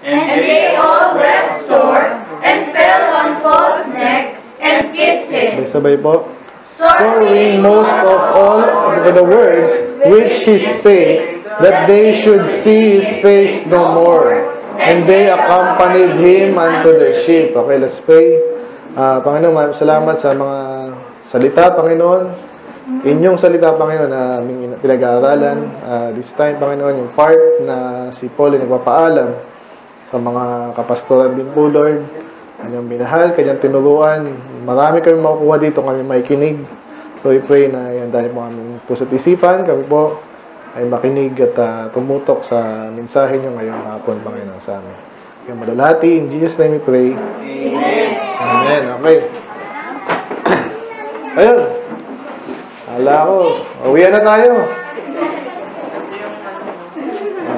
And they all wept sore, and fell on Paul's neck, and kissed him. Sabay po. Sorrowing most of all over the words which he spake, that they should see his face no more. And they accompanied him unto the ship. Okay, let's pray. Ah, Panginoon, maraming salamat sa mga salita, Panginoon. Inyong salita, Panginoon, na aming pinag-aaralan. Ah, this time, Panginoon, yung part na si Paul ay nagpapaalam sa mga kapastoran din po, Lord. Kanyang minahal, kanyang tinuruan. Marami kami makukuha dito, kami makikinig. So, we pray na yan dahil po aming puso't isipan, kami po ay makinig at ah, tumutok sa mensahe niyo ngayong hapon, Panginoon, sa amin. Kaya madalati, in Jesus' name we pray. Amen. Amen. Okay. Ayun. Ala ko, uwian na tayo.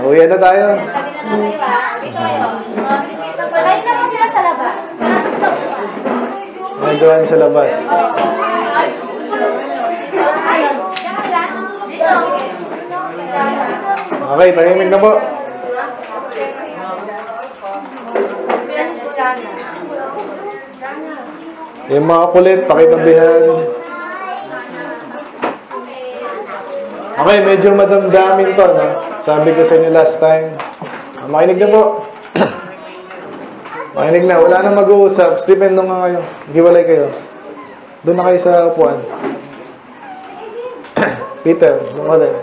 Uwian na tayo. Na po sila sa labas. Nagawa niyo sa labas. Dito. Okay, tahimik na po. Yung mga kulit, pakitabihan. Okay, medyo madamdamin to, no? Sabi ko sa inyo last time. Makinig na po. Makinig na. Wala na mag-uusap. Stephen, nung nga kayo. Giwalay kayo. Doon na kayo sa upuan. Peter, doon ka din.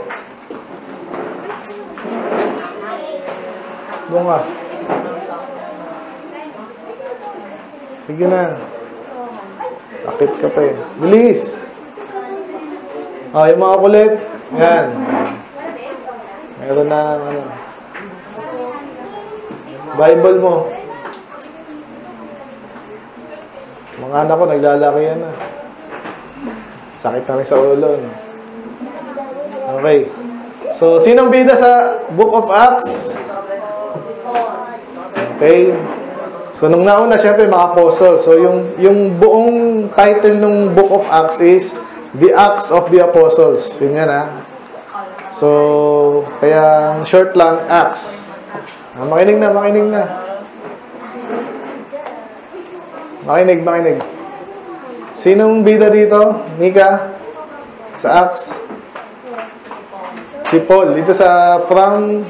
Doon ka. Sige na. Akit ka pa eh. Bilis! Ah, yung mga kulit. Yan. Meron na, ano. Bible mo. Mga anak ko, naglalaki yan na. Sakit na rin sa ulo. No? Okay. So, sinong bida sa Book of Acts? Okay. So, nung nauna, syempre, mga apostle. So, yung, yung buong title ng Book of Acts is The Acts of the Apostles. Yun yan, ha? So, kaya short lang, Acts. Ah, makinig na, makinig na. Makinig, makinig. Sinong bida dito? Mika? Sa Acts? Si Paul. Dito sa from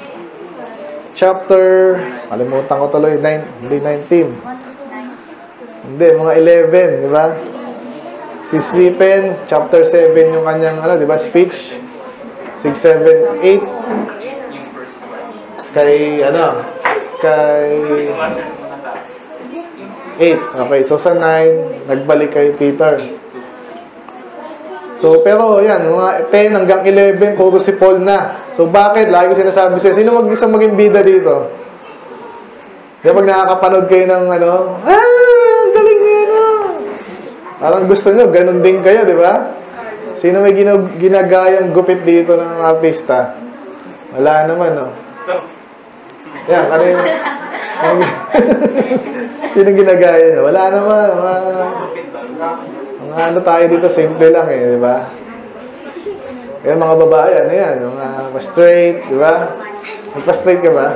chapter, kalimutan ko tuloy, nine, hindi 19. Hindi, mga 11, di ba? Si Stephen, chapter 7 yung kanyang, ano, di ba, speech. 6, 7, 8. Kay, ano, kay 8. Okay, so sa 9, nagbalik kay Peter. So, pero yan, mga 10 hanggang 11, puro si Paul na. So, bakit? Lagi ko sinasabi sa'yo, sino mag-isa maging bida dito? Di ba, pag nakakapanood kayo ng ano, ah, ang galing niya, no? Parang gusto nyo, ganun din kayo, di ba? Sino may ginag ginagayang gupit dito ng artista? Wala naman, no? Yan, yung... yung- Sino ginagaya? Wala naman, mga... Mga ano tayo dito, simple lang eh, di ba? Kaya mga babae, ano yan, mga pa-straight, di ba? Magpa-straight ka ba?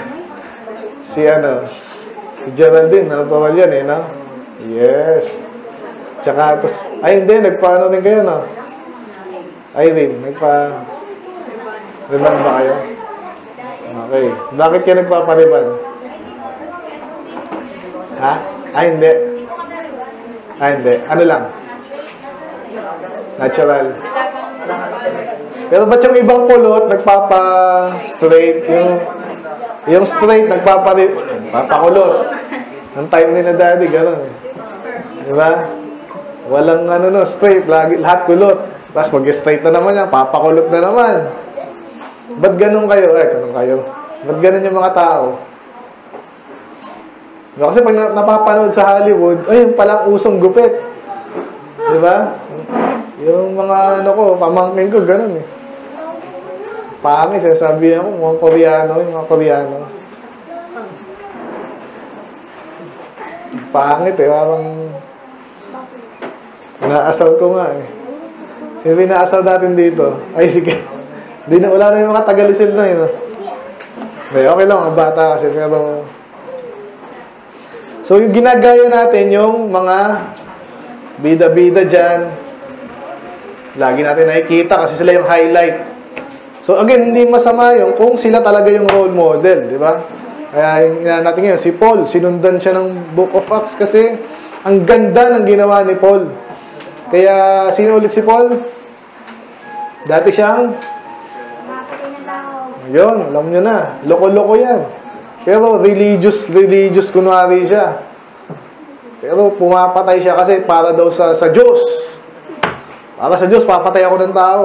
si ano, si Geraldine, napawal yan eh, no? Yes. Tsaka, tapos, ay hindi, nagpaano din kayo, no? Irene, nagpa... Riban ba kayo? Okay. Bakit kayo nagpapariban? Ha? Ay, hindi. Ay, hindi. Ano lang? Natural. Pero ba't yung ibang kulot, nagpapa-straight, yung, yung straight, nagpapari, nagpapakulot. Ang time ni na daddy, gano'n eh. Di ba? Walang ano no, straight, lagi, lahat kulot. Tapos mag-straight na naman yan, papakulot na naman. Ba't ganun kayo? Eh, ganun kayo. Ba't ganun yung mga tao? Diba? Kasi pag na- napapanood sa Hollywood, ay, yung palang usong gupit. Di ba? Yung mga ano ko, pamangkin ko, ganun eh. Pangit, sinasabi ako, mga Koreano, yung mga Koreano. Pangit eh, parang naasal ko nga eh. Sino inaasal natin dito? Ay, sige. Di na, wala na yung mga tagalisil na yun. ah. May okay lang mga bata kasi pero So yung ginagaya natin yung mga bida-bida dyan. Lagi natin nakikita kasi sila yung highlight. So again, hindi masama yung kung sila talaga yung role model, di ba? Kaya yung ina natin ngayon, si Paul, sinundan siya ng Book of Acts kasi ang ganda ng ginawa ni Paul. Kaya sino ulit si Paul? Dati siyang. Yun, alam nyo na. Loko-loko yan. Pero religious, religious kunwari siya. Pero pumapatay siya kasi para daw sa, sa Diyos. Para sa Diyos, papatay ako ng tao.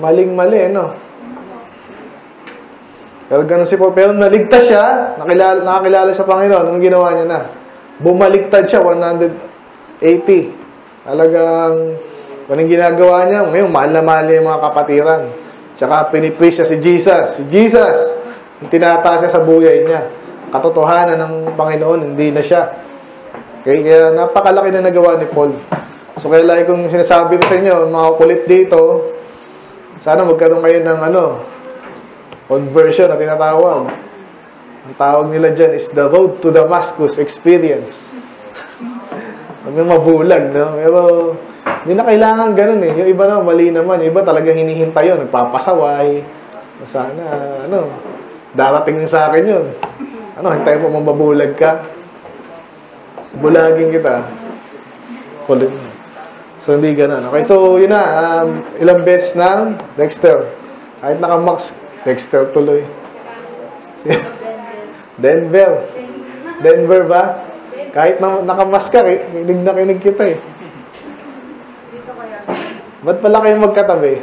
Maling-mali, no? Pero ganun si Paul. Pero naligtas siya, nakilala, nakakilala sa Panginoon. Anong ginawa niya na? Bumaliktad siya, 180. Talagang, anong ginagawa niya? Ngayon, mahal na mahal niya yung mga kapatiran. Tsaka pinipreach siya si Jesus. Si Jesus, tinataas niya sa buhay niya. Katotohanan ng Panginoon, hindi na siya. Okay, kaya napakalaki na nagawa ni Paul. So kaya lagi kong sinasabi ko sa inyo, mga kulit dito, sana magkaroon kayo ng ano, conversion na tinatawag. Ang tawag nila dyan is the road to Damascus experience. Huwag yung mabulag, no? Pero, hindi na kailangan ganun eh. Yung iba na, mali naman. Yung iba talagang hinihintay yun. Nagpapasaway. Sana, ano, darating din sa akin yun. Ano, hintayin mo mababulag ka? Bulagin kita. Kulit. So, hindi ganun. Okay, so, yun na. Um, ilang beses ng Dexter. Kahit naka-max, Dexter tuloy. Denver. Denver ba? Kahit na nakamask ka, eh, kinig na kinig kita eh. Ba't pala kayo magkatabi?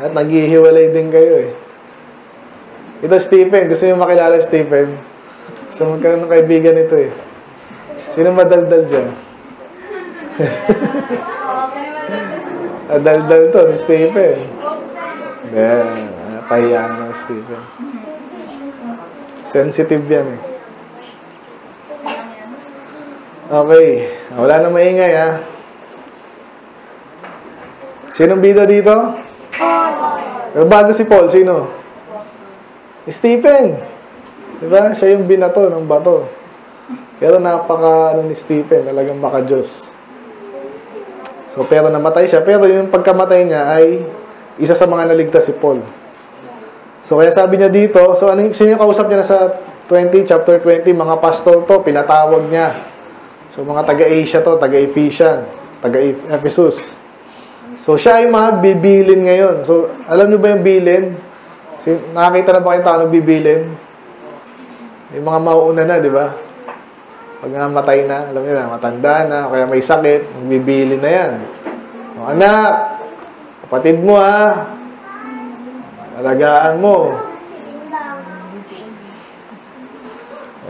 At naghihiwalay din kayo eh. Ito Stephen, gusto niyo makilala Stephen? Gusto mo ng kaibigan ito eh. Sino madaldal dyan? Madaldal to, Stephen. Yeah, pahiyaan ng Stephen. Sensitive yan eh. Okay. Wala na maingay ha. Sinong bida dito? Pero bago si Paul, sino? Stephen. Diba? Siya yung binato ng bato. Pero napaka ano ni Stephen, talagang maka-Diyos. So, pero namatay siya. Pero yung pagkamatay niya ay isa sa mga naligtas si Paul. So, kaya sabi niya dito, so ano, sino yung kausap niya na sa 20, chapter 20, mga pastor to, pinatawag niya. So, mga taga-Asia to, taga-Ephesian, taga-Ephesus. So, siya ay magbibilin ngayon. So, alam niyo ba yung bilin? Nakakita na ba kayong tao nagbibilin? Yung mga mauuna na, di ba? Pag namatay na, alam niyo na, matanda na, kaya may sakit, magbibilin na yan. O, anak, kapatid mo ha, alagaan mo.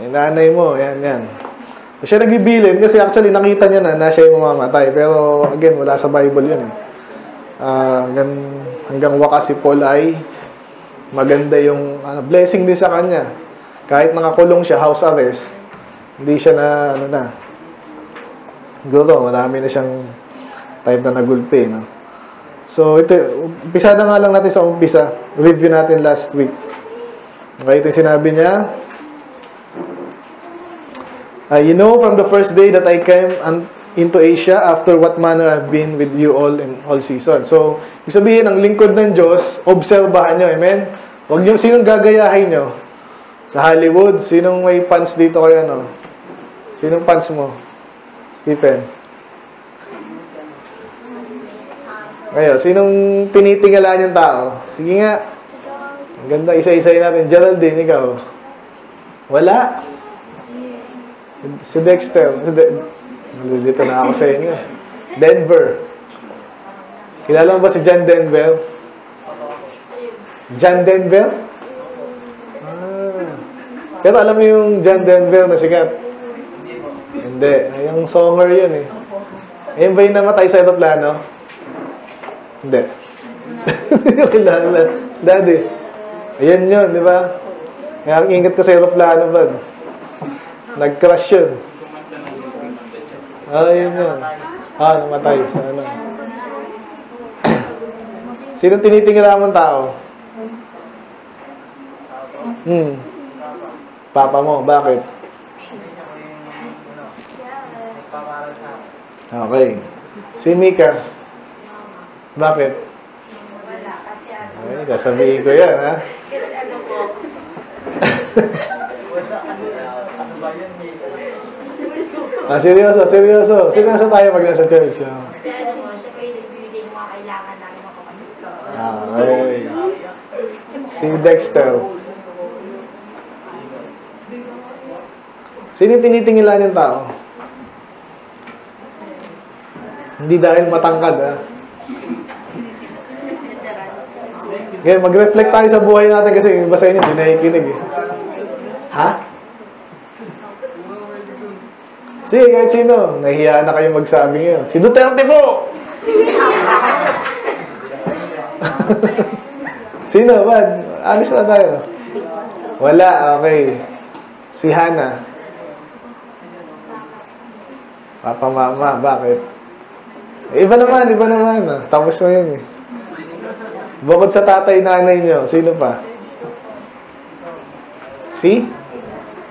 Yung nanay mo, yan, yan. So, siya nagbibilin kasi actually nakita niya na na siya yung mamamatay. Pero again, wala sa Bible yun eh. Ah, hanggang, hanggang wakas si Paul ay maganda yung ano, blessing din sa kanya. Kahit nakakulong siya, house arrest, hindi siya na, ano na, siguro, marami na siyang time na nagulpi, no? So, ito, umpisa na nga lang natin sa umpisa. Review natin last week. Okay, ito yung sinabi niya. Uh, you know from the first day that I came into Asia after what manner I've been with you all in all season. So, ibig sabihin, ang lingkod ng Diyos, obserbahan nyo, amen? Huwag nyo, sinong gagayahin nyo? Sa Hollywood, sinong may pants dito kayo, no? Sinong pants mo? Stephen? Ngayon, sinong tinitingalaan yung tao? Sige nga. Ang ganda, isa-isay natin. Geraldine, ikaw. Wala. Si Dexter. Si De- Nalilito na ako sa inyo. Denver. Kilala mo ba si John Denver? John Denver? Ah. Pero alam mo yung John Denver na sikat? Hindi. Yung songer yun eh. Ayun ba yung namatay sa aeroplano? Hindi. Kilala. Daddy. Ayan yun, di ba? Kaya ang ingat ko sa aeroplano ba? Nag-crash yun. Ah, yun yun. Ah, namatay sa ano. Sino tinitingala mong tao? Hmm. Papa mo, bakit? Okay. Si Mika. Bakit? Wala, kasi ano. Ay, sasabihin ko yan, ha? Kasi ano po. Ah, seryoso, seryoso. Seryoso tayo pag nasa church. ah. Kasi ano po, siya pa yung nagbibigay ng mga kailangan namin ng kapatid ko. Okay. Si Dexter. Sino yung tinitingala niyang tao? Hindi dahil matangkad, ha? Okay, mag-reflect tayo sa buhay natin kasi yung iba sa inyo, nakikinig eh. Ha? Sige, kahit sino. Nahiya na kayo magsabi ngayon. Si Duterte po! Sino? Bad? Alis na tayo. Wala, okay. Si Hana. Papa, mama, bakit? Iba naman, iba naman. ah. Tapos na yun eh. Bukod sa tatay, nanay nyo, sino pa? Si?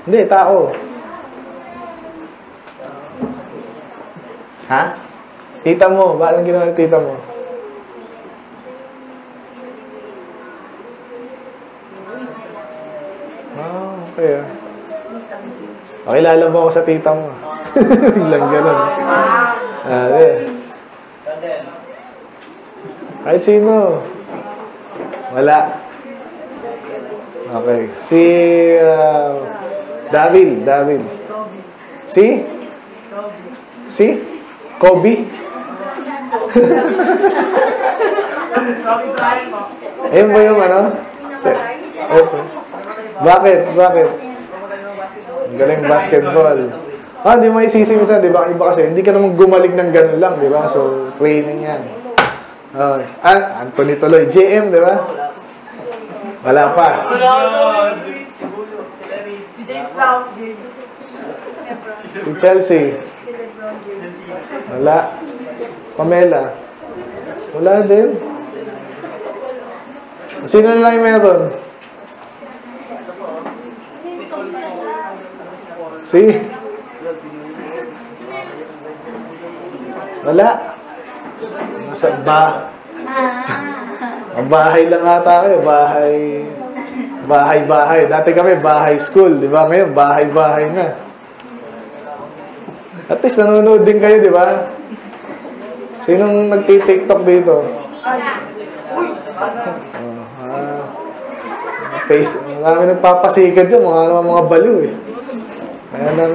Hindi, tao. Ha? Tita mo, bakit ang ginawa ng tita mo? Ah, okay ah. Pakilala mo ako sa tita mo. Biglang ganun. Ah, eh. Kahit sino. Wala. Okay. Si uh, David. David. Si? Si? Kobe? Ayun ba yung ano? Eto. Bakit? Bakit? Galing basketball. Ah, di mo isisi minsan, di ba? Iba kasi, hindi ka naman gumaling ng ganun lang, di ba? So, training yan. Oh, ah, Anthony Tuloy, JM, di ba? Wala pa. Si James Laos, James. Si Chelsea. Wala. Pamela. Wala din. Sino na lang yung meron? Si? Wala. Nasa ba? Ang bahay lang ata kayo. Bahay. Bahay-bahay. Dati kami bahay school. Di ba? Ngayon, bahay-bahay na. At least nanonood din kayo, di ba? Sinong nagti-tiktok dito? Ah. Face, marami nagpapasikat dyan, mga ano, mga baliw eh. Kaya nang...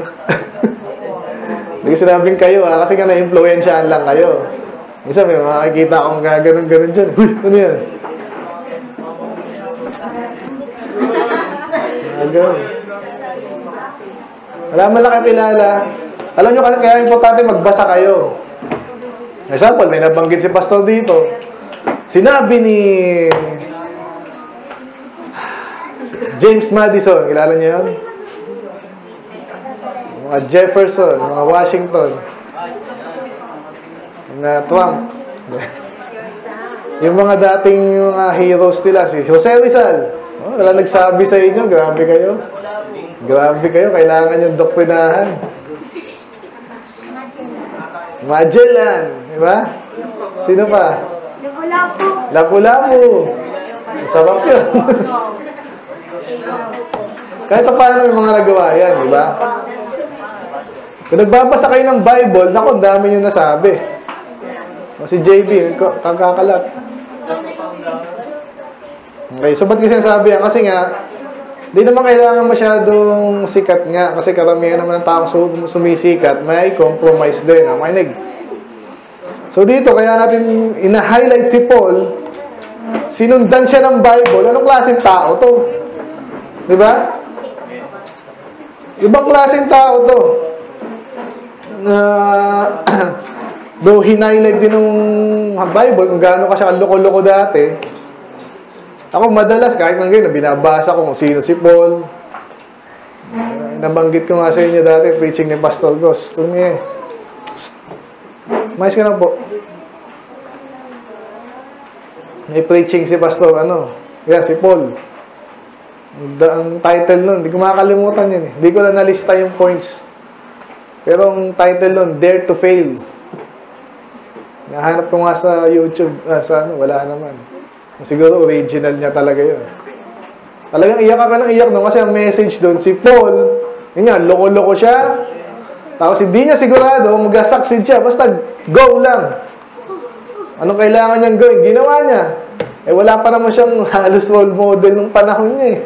Hindi ko sinabing kayo ah, kasi nga na-influensyahan lang kayo. Minsan may makikita akong gaganon-ganon dyan. Uy, ano yan? Ah, ganun. Wala man lang kayo kilala. Alam nyo kasi kaya importante magbasa kayo. Example, may nabanggit si pastor dito. Sinabi ni James Madison, kilala niyo yun? Mga Jefferson, mga Washington, mga Trump. yung mga dating mga heroes nila, si Jose Rizal. Oh, wala nagsabi sa inyo, grabe kayo. Grabe kayo, kailangan yung doktrinahan. Magellan, di ba? Sino pa? Wala po. Lapu-lapu. Sarap yun. Kahit pa paano yung mga nagawa yan, di ba? Kung nagbabasa kayo ng Bible, naku, dami nyo nasabi. O si JB, kagkakalat. Okay, so ba't kasi sinasabi yan? Kasi nga, di naman kailangan masyadong sikat nga kasi karamihan naman ng taong su- sumisikat may compromise din. Ang mainig. So dito, kaya natin ina-highlight si Paul, sinundan siya ng Bible. Anong klaseng tao to? Di ba? Ibang klaseng tao to. Na though hinighlight din ng Bible kung gaano ka siya loko-loko dati, ako madalas kahit nang ganyan, binabasa ko kung sino si Paul. Uh, nabanggit ko nga sa inyo dati, preaching ni Pastor Ghost. Tumi, mais ka lang po. may preaching si Pastor, ano, yan, si Paul. Da- ang title nun, hindi ko makakalimutan yun eh. Hindi ko na nalista yung points. Pero ang title nun, Dare to Fail. Nahanap ko nga sa YouTube, ah, sa ano, wala naman. Siguro original niya talaga yun. Talagang iyak ka ng iyak no? kasi ang message doon, si Paul, yun nga, loko-loko siya, tapos hindi niya sigurado, mag-succeed siya, basta go lang. Anong kailangan niyang gawin? Ginawa niya. Eh wala pa naman siyang halos role model nung panahon niya eh.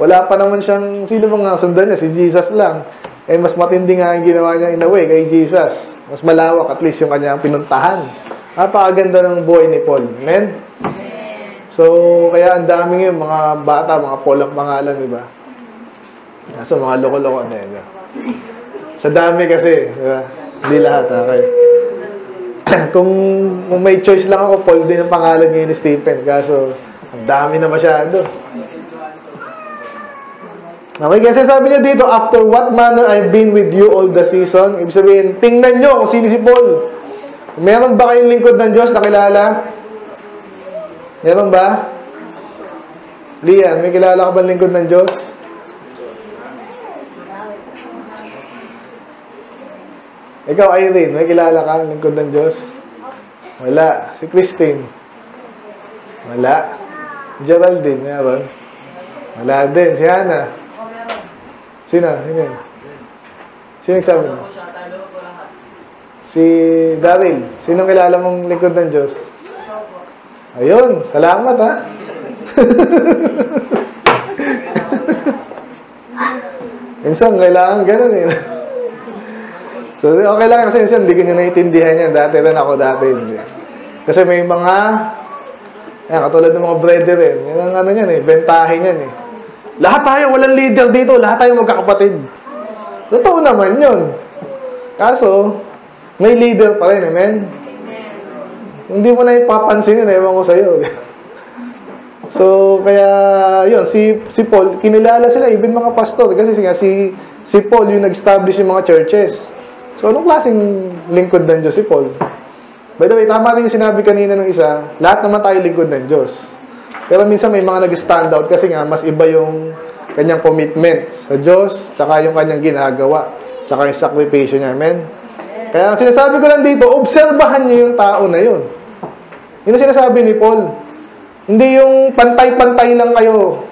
Wala pa naman siyang, sino bang sundan niya? Si Jesus lang. Eh mas matindi nga yung ginawa niya in a way kay Jesus. Mas malawak at least yung kanyang pinuntahan. Napakaganda ng buhay ni Paul. Amen? So, kaya ang dami ngayon, mga bata, mga Paul ang pangalan, di ba? So, mga loko-loko. Hindi, hindi. Sa dami kasi, di ba? Hindi lahat, okay. kung, kung may choice lang ako, Paul din ang pangalan ngayon ni Stephen. Kaso, ang dami na masyado. Okay, kasi sabi niya dito, after what manner I've been with you all the season. Ibig sabihin, tingnan nyo kung sino si Paul. Meron ba kayong lingkod ng Diyos na kilala? Meron ba? Lian, may kilala ka ba lingkod ng Diyos? Ikaw, Irene, may kilala ka lingkod ng Diyos? Wala. Si Christine? Wala. Geraldine, meron? Wala din. Si Hannah? Sino? Sino? Sino nagsabi mo? Si Daryl. Sino kilala mong lingkod ng Diyos? Ayun, salamat ha. Minsan, kailangan ganun eh. So, okay lang kasi minsan, hindi ko nyo naiintindihan yan. Dati rin ako dati. Hindi. Kasi may mga, yan, katulad ng mga brethren, yan ang ano yan eh, bentahin yan eh. Lahat tayo, walang leader dito, lahat tayo magkakapatid. Totoo naman yun. Kaso, may leader pa rin, amen? Hindi mo na ipapansin yun, ewan ko sa'yo. so, kaya, yun, si, si Paul, kinilala sila, even mga pastor, kasi nga, si, si Paul yung nag-establish yung mga churches. So, anong klaseng lingkod ng Diyos si Paul? By the way, tama rin yung sinabi kanina ng isa, lahat naman tayo lingkod ng Diyos. Pero minsan may mga nag-stand out kasi nga, mas iba yung kanyang commitment sa Diyos, tsaka yung kanyang ginagawa, tsaka yung sakripisyo niya. Amen? Kaya sinasabi ko lang dito, obserbahan niyo yung tao na yun. Yun ang sinasabi ni Paul. Hindi yung pantay-pantay lang kayo.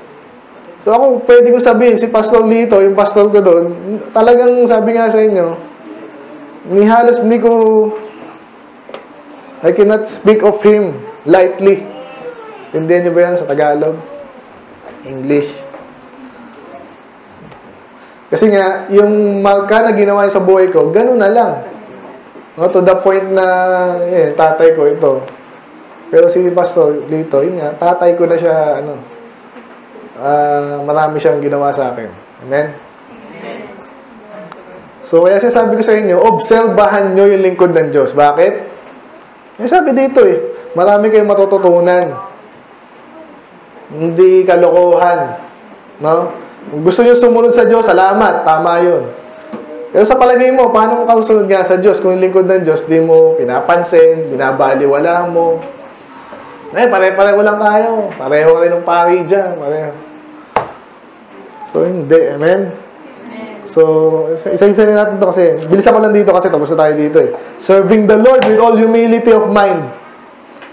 So ako, pwede ko sabihin, si Pastor Lito, yung pastor ko doon, talagang sabi nga sa inyo, ni halos hindi ko, I cannot speak of him lightly. Hindi niyo ba yan sa Tagalog? English. Kasi nga, yung marka na ginawa sa buhay ko, ganun na lang. No, to the point na, eh, tatay ko ito. Pero si Pastor dito, yun nga, tatay ko na siya, ano, ah, marami siyang ginawa sa akin. Amen? So, kaya sabi ko sa inyo, obserbahan nyo yung lingkod ng Diyos. Bakit? Eh, sabi dito eh, marami kayong matututunan. Hindi kalokohan. No? Kung gusto nyo sumunod sa Diyos, salamat. Tama yun. Pero sa palagay mo, paano mo kausunod nga sa Diyos? Kung yung lingkod ng Diyos, di mo pinapansin, binabaliwala mo. Eh, pare-pareho lang tayo. Pareho ka rin ng pari dyan. Pareho. So, hindi. Amen? So, isa-isa na natin ito kasi, bilisan ko lang dito kasi tapos na tayo dito eh. Serving the Lord with all humility of mind.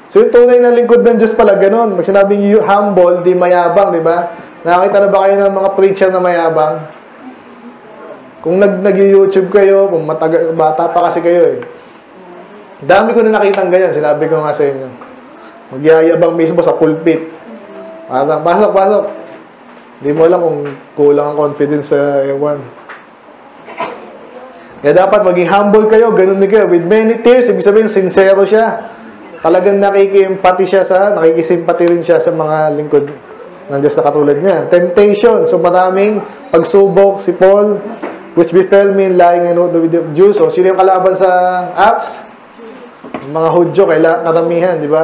So, yung tunay na lingkod ng Diyos pala, ganun. Pag sinabing you humble, di mayabang, di ba? Nakakita na ba kayo ng mga preacher na mayabang? Kung nag, nag-YouTube kayo, kung mataga, bata pa kasi kayo eh. Dami ko na nakita ganyan, sinabi ko nga sa inyo. Magyayabang mismo sa pulpit. Parang, pasok, pasok. Hindi mo alam kung kulang ang confidence sa ewan. Kaya dapat maging humble kayo, ganun din kayo. With many tears, ibig sabihin, sincero siya. Talagang nakikimpati siya sa, nakikisimpati rin siya sa mga lingkod ng Diyos na katulad niya. Temptation. So maraming pagsubok si Paul, which befell me in lying and the Jews. So sino yung kalaban sa Acts? Mga Hudyo, kaila, karamihan, di ba?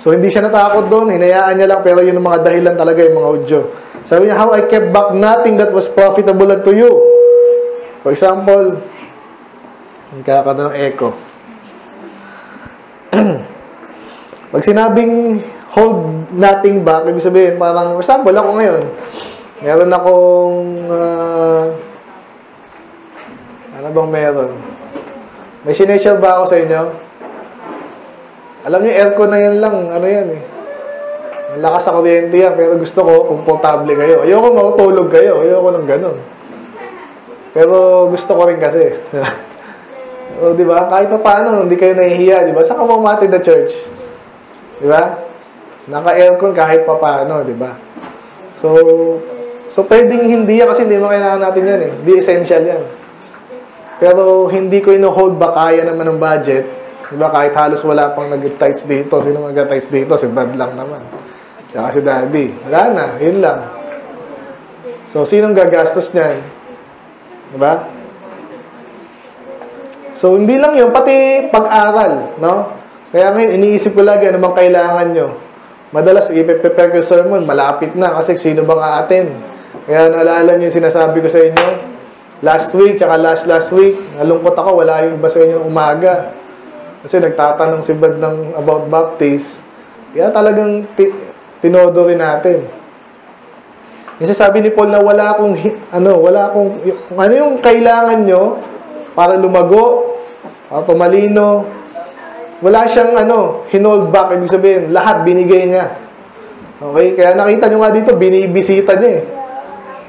So hindi siya natakot doon, hinayaan niya lang, pero yun ang mga dahilan talaga yung mga Hudyo. Sabi niya, how I kept back nothing that was profitable unto you. For example, nagkakata ng echo. Pag sinabing hold nothing back, ibig sabihin, parang, example, ako ngayon, meron akong, ah, ano bang meron? May sineshare ba ako sa inyo? Alam niyo, aircon na yan lang, ano yan eh. Malakas sa kuryente yan, pero gusto ko, komportable kayo. Ayoko matulog kayo, ayoko ng ganun. Pero gusto ko rin kasi. o, di ba? Kahit pa paano, hindi kayo nahihiya, di ba? Saan ka mamatid na church? Di ba? Naka-aircon kahit pa paano, di ba? So, so pwedeng hindi yan kasi hindi mo kailangan natin yan eh. Hindi essential yan. Pero hindi ko ino-hold back kaya naman ng budget. Di ba? Kahit halos wala pang nag-tights dito. Sino mag-tights dito? Si Brad lang naman. Tsaka si Daddy. Wala na. Yun lang. So, sinong gagastos niyan? Di ba? So, hindi lang yun. Pati pag-aral. No? Kaya ngayon, iniisip ko lagi ano bang kailangan nyo. Madalas, i-prepare ko sermon. Malapit na kasi sino bang a-attend. Kaya naalala nyo yung sinasabi ko sa inyo. Last week, tsaka last last week, nalungkot ako, wala yung iba sa inyo umaga. Kasi nagtatanong si Bad ng about baptist. Kaya talagang ti- tinodo rin natin. Yung sabi ni Paul na wala akong, ano, wala akong, kung ano yung kailangan nyo para lumago, para tumalino, wala siyang, ano, hinold back. Ibig sabihin, lahat binigay niya. Okay? Kaya nakita nyo nga dito, binibisita niya eh.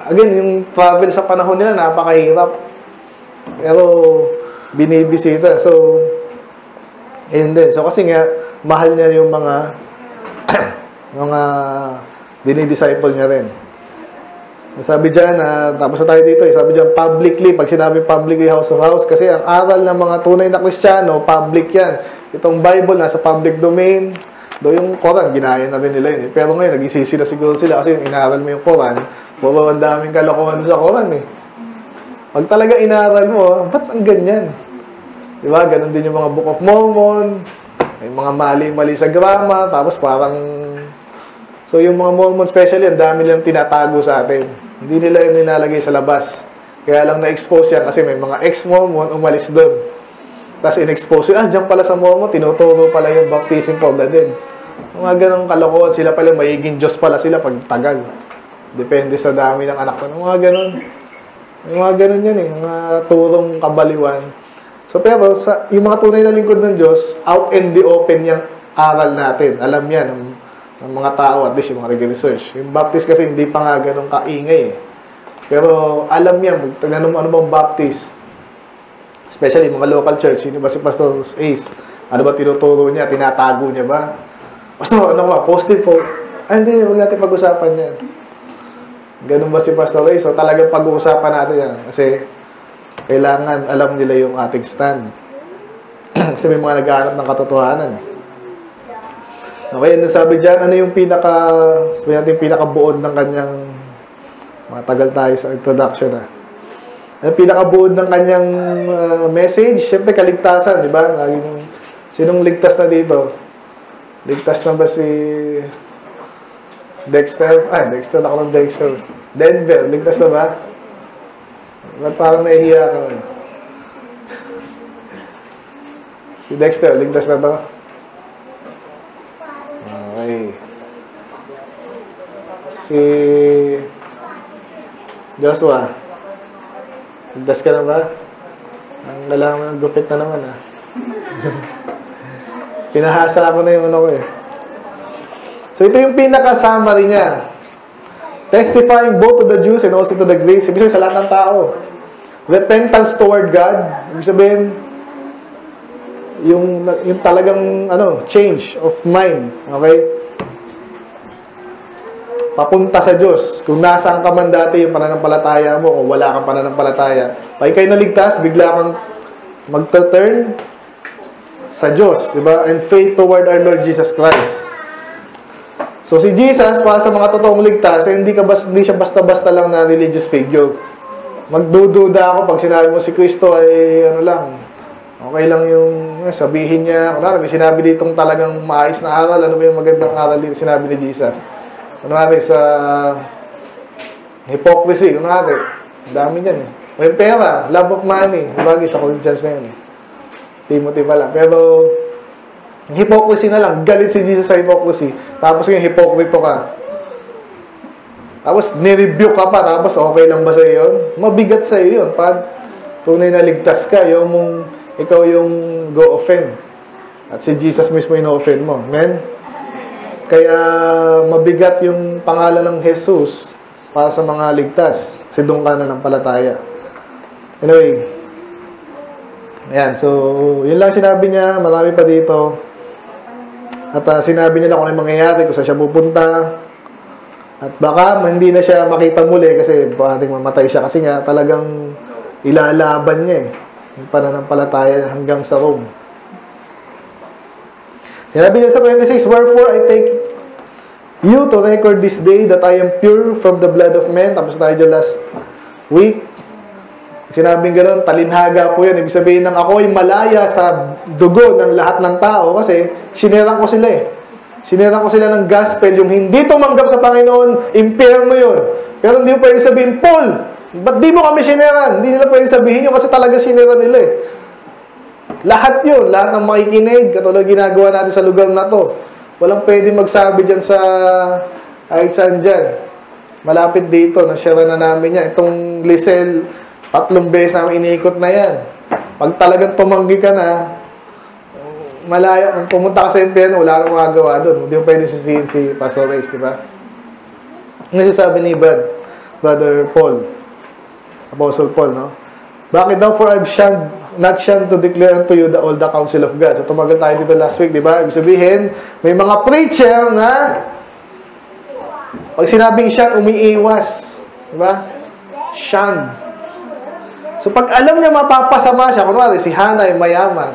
Again, yung travel sa panahon nila, napakahirap. Pero, binibisita. So, yun din. So, kasi nga, mahal niya yung mga, mga dinidisciple niya rin. Sabi dyan, na tapos na tayo dito, eh, sabi dyan, publicly, pag sinabi publicly, house of house, kasi ang aral ng mga tunay na Kristiyano, public yan. Itong Bible, nasa public domain, do yung Quran, ginaya na rin nila yun. Eh. Pero ngayon, nag-isisi na siguro sila kasi yung inaral mo yung puro ang daming kalokohan sa Quran eh. Pag talaga inaral mo, ba't ang ganyan? Di ba? Ganon din yung mga Book of Mormon, may mga mali-mali sa grammar, tapos parang... So yung mga Mormon especially, ang dami nilang tinatago sa atin. Hindi nila yun nilalagay sa labas. Kaya lang na-expose yan kasi may mga ex-Mormon umalis doon. Tapos in-expose ah, dyan pala sa Mormon, tinuturo pala yung baptism for the. Mga ganong kalokohan, sila pala magiging Diyos pala sila pag tagal. Depende sa dami ng anak ko. Mga ganon. Mga ganon yan eh, mga turong kabaliwan. So pero, sa, yung mga tunay na lingkod ng Diyos, out in the open yung aral natin. Alam yan ng, mga tao, at least yung mga nag-research. Yung Baptist kasi hindi pa nga ganun kaingay eh. Pero alam yan, tanong mo ano bang Baptist. Especially mga local church, sino ba si Pastor Ace? Ano ba tinuturo niya? Tinatago niya ba? Pastor, ano ba? Positive po. Ah, hindi, huwag natin pag-usapan yan. Ganun ba si Pastor Ace? So talagang pag-uusapan natin yan. Kasi kailangan alam nila yung ating stand. Kasi may mga naghahanap ng katotohanan. Eh. Okay, ano sabi dyan, ano yung pinaka, sabi natin pinakabuod ng kanyang, matagal tayo sa introduction ah. Ang pinakabuod ng kanyang uh, message, syempre kaligtasan, di ba? Lagi nung, sinong ligtas na dito? Ligtas na ba si Dexter? Ah, Dexter ako ng Dexter. Denver, ligtas na ba? Ba't parang nahihiya ka? Si Dexter, ligtas na ba? Okay. Si Joshua, ligtas ka na ba? Ang lalaman ng gupit na naman ah. Pinahasa ako na yung ano ko eh. So ito yung pinaka-summary niya. Testifying both to the Jews and also to the Greeks. Ibig sabihin sa lahat ng tao. Repentance toward God. Ibig sabihin, yung, yung talagang ano, change of mind. Okay? Papunta sa Diyos. Kung nasaan ka man dati yung pananampalataya mo, o wala kang pananampalataya. Pag ikaw'y naligtas, bigla kang magta-turn sa Diyos. Diba? And faith toward our Lord Jesus Christ. So si Jesus, para sa mga totoong ligtas, eh, hindi, ka bas, hindi siya basta-basta lang na religious figure. Magdududa ako pag sinabi mo si Kristo ay ano lang, okay lang yung eh, sabihin niya, kunwari may sinabi ditong talagang maayos na aral, ano ba yung magandang aral dito sinabi ni Jesus? Kunwari sa hypocrisy, kunwari, ang dami niyan eh. May pera, love of money, bagay sa Corinthians na yan eh. Timothy pala. Pero, Hypocrisy na lang. Galit si Jesus sa hypocrisy. Tapos yung hypocrite ka. Tapos nireview ka pa. Tapos okay lang ba sa yun? Mabigat sa yun. Pag tunay na ligtas ka, yung mong, ikaw yung go offend. At si Jesus mismo yung offend mo. Amen? Kaya mabigat yung pangalan ng Jesus para sa mga ligtas. Kasi doon ka na ng palataya. Anyway, Ayan, so, yun lang sinabi niya. Marami pa dito. At uh, sinabi nila kung ano mangyayari, kung saan siya pupunta. At baka hindi na siya makita muli kasi pwedeng mamatay siya. Kasi nga talagang ilalaban niya eh. Yung pananampalataya hanggang sa Rome. Sinabi niya sa 26, Wherefore I take you to record this day that I am pure from the blood of men. Tapos tayo dyan last week. Sinabing gano'n, talinhaga po yan. Ibig sabihin ng ako ay malaya sa dugo ng lahat ng tao kasi sinerang ko sila eh. Sinerang ko sila ng gospel. Yung hindi tumanggap sa Panginoon, impirno yun. Pero hindi mo pwede sabihin, Paul, ba't di mo kami sineran? Hindi nila pwede sabihin yun kasi talaga sineran nila eh. Lahat yun, lahat ng makikinig, katulad ginagawa natin sa lugar na to. Walang pwede magsabi dyan sa kahit saan dyan. Malapit dito, na-share na namin yan. Itong Lisel, Tatlong beses namin iniikot na yan. Pag talagang tumanggi ka na, malaya, kung pumunta ka sa impyerno, wala kang magagawa doon. Hindi mo pwede sisihin si Pastor Reyes, di ba? Ang sabi ni Brad, Brother Paul, Apostle Paul, no? Bakit daw for I've shunned, not shunned to declare unto you the all the counsel of God. So tumagal tayo dito last week, di ba? Ibig sabihin, may mga preacher na pag sinabing shun, umiiwas. Di ba? Shunned. So pag alam niya mapapasama siya, kunwari si Hana ay mayaman,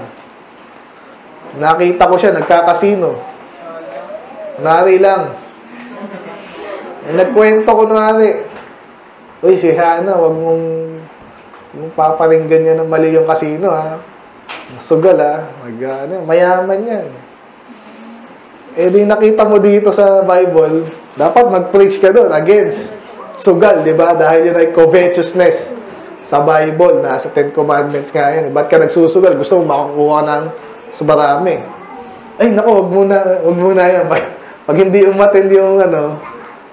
nakita ko siya, nagkakasino. Kunwari lang. Nagkwento kunwari, Uy, si Hana, wag mong, mong paparinggan niya ng mali yung kasino, ha? Sugal, ha? Mag, ano, mayaman yan. Eh, di nakita mo dito sa Bible, dapat mag-preach ka doon against sugal, di ba? Dahil yun ay covetousness sa Bible, nasa Ten Commandments nga yan. Ba't ka nagsusugal? Gusto mo makakuha ng subarami. Ay, nako, wag muna, wag muna yan. Pag, pag hindi umattend yung ano,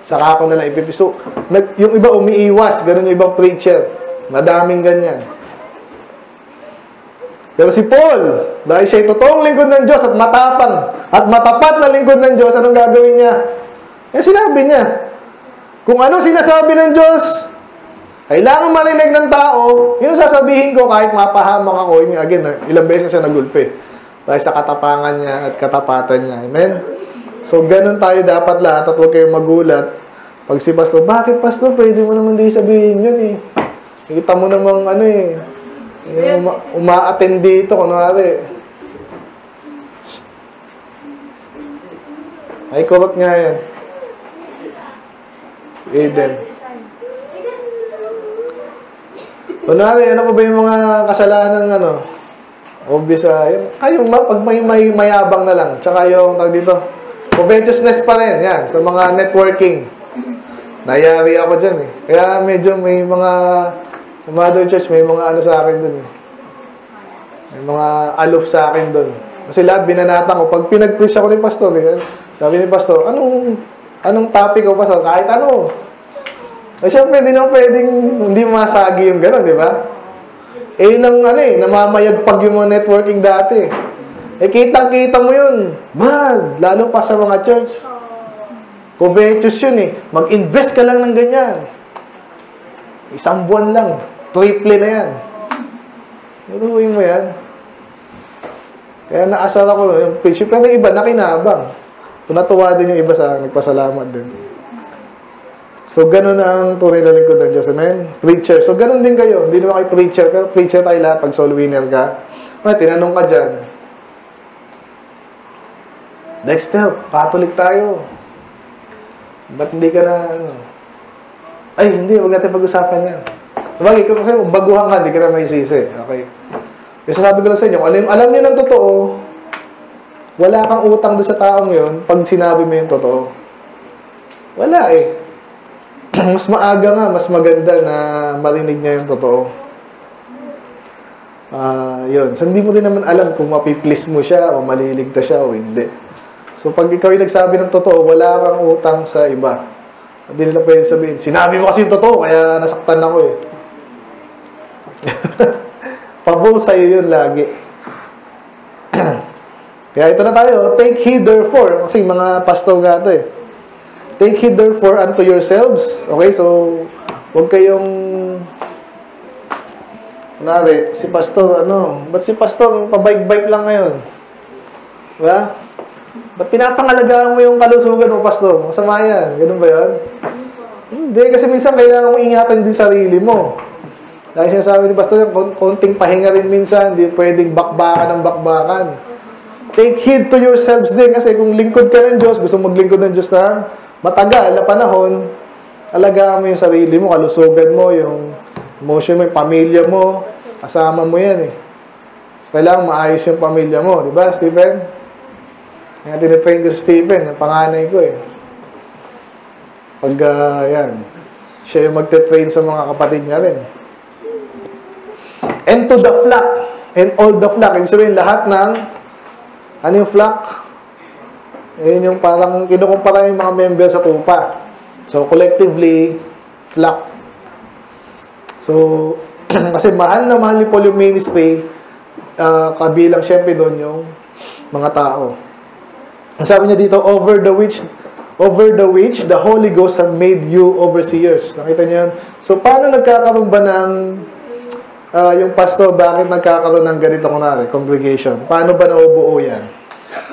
saka ako na lang ipipiso. Nag, yung iba umiiwas, ganun yung ibang preacher. Madaming ganyan. Pero si Paul, dahil siya totoong lingkod ng Diyos at matapang at matapat na lingkod ng Diyos, anong gagawin niya? Eh, sinabi niya, kung ano sinasabi ng Diyos, kailangan marinig ng tao, yun sasabihin ko kahit mapahamak ako. Again, ilang beses siya nagulpi. Dahil sa katapangan niya at katapatan niya. Amen? So, ganun tayo dapat lahat at huwag kayong magulat. Pag si Pastor, bakit Pastor? Pwede mo naman di sabihin yun eh. Kita mo namang ano eh. Yung uma- uma-attend dito, kunwari. Ay, kurot nga yan. Eden. Kunwari, ano pa ba yung mga kasalanan ng ano? Obvious, uh, yun. Kayong ma, pag may, may mayabang na lang. Tsaka yung, tag dito, covetousness pa rin, yan. Sa mga networking. Nayari ako dyan eh. Kaya medyo may mga, sa mother church, may mga ano sa akin dun eh. May mga aloof sa akin dun. Kasi lahat binanatan ko. Pag pinag-preach ako ni pastor, eh, sabi ni pastor, anong, anong topic ko pastor? Kahit ano. Eh, syempre, hindi naman pwedeng hindi masagi yung gano'n, di ba? Eh, yun ang ano eh, namamayagpag yung mga networking dati. Eh, kitang-kita mo yun. Man, lalo pa sa mga church. Covetous yun eh. Mag-invest ka lang ng ganyan. Isang buwan lang. Triple na yan. Naluhin mo yan. Kaya naasar ako yung page. Pero yung iba, nakinabang. Tunatuwa din yung iba sa nagpasalamat din. So, ganun ang tunay na lingkod ng Diyos. Amen? Preacher. So, ganun din kayo. Hindi naman kayo preacher, pero preacher tayo lahat pag soul winner ka. May tinanong ka dyan. Next step, Catholic tayo. Ba't hindi ka na, ano? Ay, hindi. Huwag natin pag-usapan yan. Sabagay, kung kasi baguhan ka, hindi ka na may sisi. Okay? Kasi sabi ko lang sa inyo, alam, alam niyo ng totoo, wala kang utang doon sa taong yun pag sinabi mo yung totoo. Wala eh. mas maaga nga, mas maganda na marinig niya yung totoo. Ah, yun. So, hindi mo rin naman alam kung mapiplease mo siya o maliligtas siya o hindi. So, pag ikaw yung nagsabi ng totoo, wala kang utang sa iba. Hindi nila pwede sabihin, sinabi mo kasi yung totoo, kaya nasaktan ako eh. Pabor sa'yo yun lagi. kaya ito na tayo, take heed therefore, kasi mga pastor nga ito eh. Take heed therefore unto yourselves. Okay, so, huwag kayong Kunwari, si pastor, ano, ba't si pastor pabike-bike lang ngayon? Diba? Ba't pinapangalagaan mo yung kalusugan mo, pastor? Masama yan. Ganun ba yan? Hindi, kasi minsan kailangan mo ingatan din sarili mo. Dahil sinasabi ni pastor, kon- konting pahinga rin minsan, hindi pwedeng bakbakan ng bakbakan. Take heed to yourselves din, kasi kung lingkod ka ng Diyos, gusto maglingkod ng Diyos na matagal na panahon, alagaan mo yung sarili mo, kalusugan mo, yung emotion mo, yung pamilya mo, kasama mo yan eh. So, kailangan maayos yung pamilya mo, di ba, Stephen? Tinitrain ko si Stephen, yung panganay ko eh. Pag, ah, yan, siya yung magte-train sa mga kapatid niya rin. And to the flock, and all the flock, ibig sabihin lahat ng, ano yung flock? Ayun yung parang kinukumpara yung mga member sa tupa. So, collectively, flock. So, kasi mahal na mahal ni Paul yung ministry, ah, kabilang syempre doon yung mga tao. Sabi niya dito, over the which, over the which the Holy Ghost have made you overseers. Nakita niyo yan? So, paano nagkakaroon ba ng, ah, yung pastor, bakit nagkakaroon ng ganito kunwari, congregation? Paano ba naubuo yan?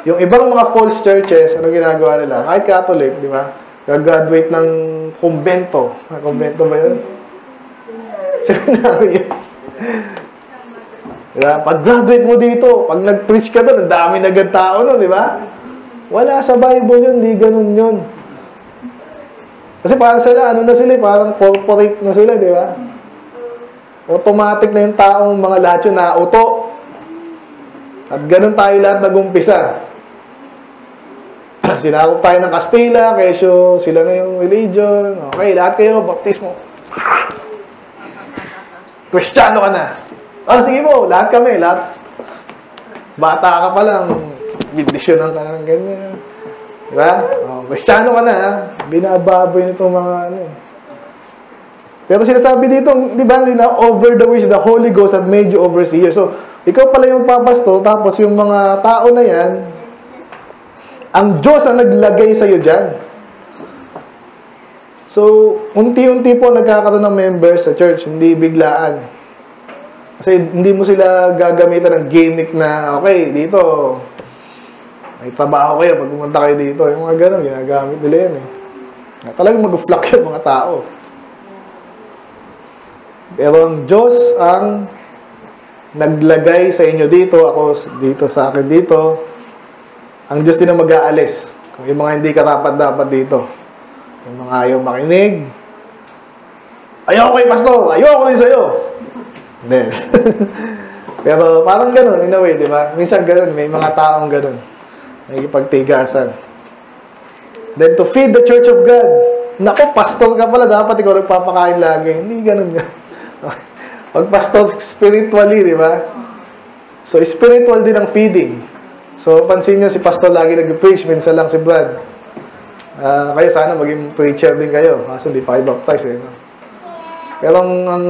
Yung ibang mga false churches, ano ginagawa nila? Kahit Catholic, di ba? Gagraduate ng kumbento. Ah, kumbento ba yun? Seminary. Diba? Pag-graduate mo dito, pag nag-preach ka doon, ang dami na tao doon, di ba? Wala sa Bible yun, di ganun yun. Kasi parang sila, ano na sila, eh, parang corporate na sila, di ba? Automatic na yung taong mga lahat yun nauto. At ganun tayo lahat nag-umpisa. Sinakop tayo ng Kastila, kesyo sila na yung religion. Okay, lahat kayo, baptismo. Kristiyano ka na. Oh, sige po, lahat kami, lahat. Bata ka pa lang, bindisyonan ka ng ganyan. Diba? Oh, Kristiyano ka na, ha? binababoy nitong mga ano eh. Pero sinasabi dito, di ba, na over the which the Holy Ghost had made you overseer. So, ikaw pala yung papasto, tapos yung mga tao na yan, ang Diyos ang naglagay sa'yo dyan. So, unti-unti po nagkakaroon ng members sa church, hindi biglaan. Kasi hindi mo sila gagamitan ng gimmick na, okay, dito, may trabaho kayo pag pumunta kayo dito. Yung mga ganun, ginagamit nila yan eh. Talagang mag-flock yung mga tao. Pero ang Diyos ang naglagay sa inyo dito, ako dito sa akin dito, ang Diyos din ang mag-aalis. Kung yung mga hindi karapat-dapat dito. Yung mga ayaw makinig. Ayaw kay pastor, ayaw ko din sa'yo. Hindi. Pero parang ganun, in a way, di ba? Minsan ganun, may mga taong ganun. May pagtigasan. Then to feed the church of God. Naku, pastor ka pala, dapat ikaw nagpapakain lagi. Hindi ganun nga. Pag pastor spiritually, di ba? So, spiritual din ang feeding. So, pansin nyo, si pastor lagi nag-preach, minsan lang si Brad. Ah, kayo sana maging preacher din kayo. Kaso hindi pa kayo baptize eh. No? Pero ang, ang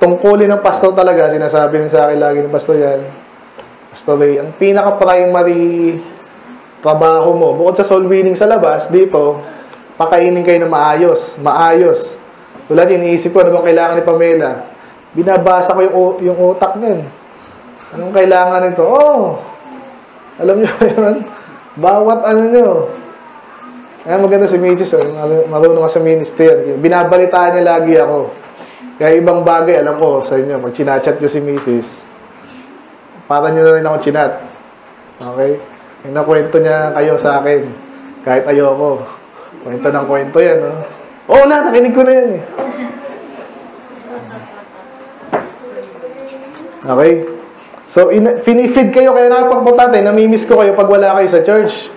tungkulin ng pastor talaga, sinasabi niya sa akin lagi ng pastor yan, Pastor Ray, ang pinaka-primary trabaho mo, bukod sa soul winning sa labas, dito, pakainin kayo na maayos. Maayos. Tulad yun, iniisip ko, ano bang kailangan ni Pamela? Binabasa ko yung, yung utak niyan. Anong kailangan nito? Oh, alam niyo yun? Bawat ano nyo. Kaya maganda si Mrs. Oh, mar- marunong ka sa minister. Binabalitaan niya lagi ako. Kaya ibang bagay, alam ko sa inyo, pag chinachat nyo si Mrs., para nyo na rin ako chinat. Okay? Yung nakwento niya kayo sa akin. Kahit ayoko. Kwento ng kwento yan, no? Oo na, nakinig ko na yan eh. Okay? So, in, finifeed kayo, kaya napakapotante, namimiss ko kayo pag wala kayo sa church.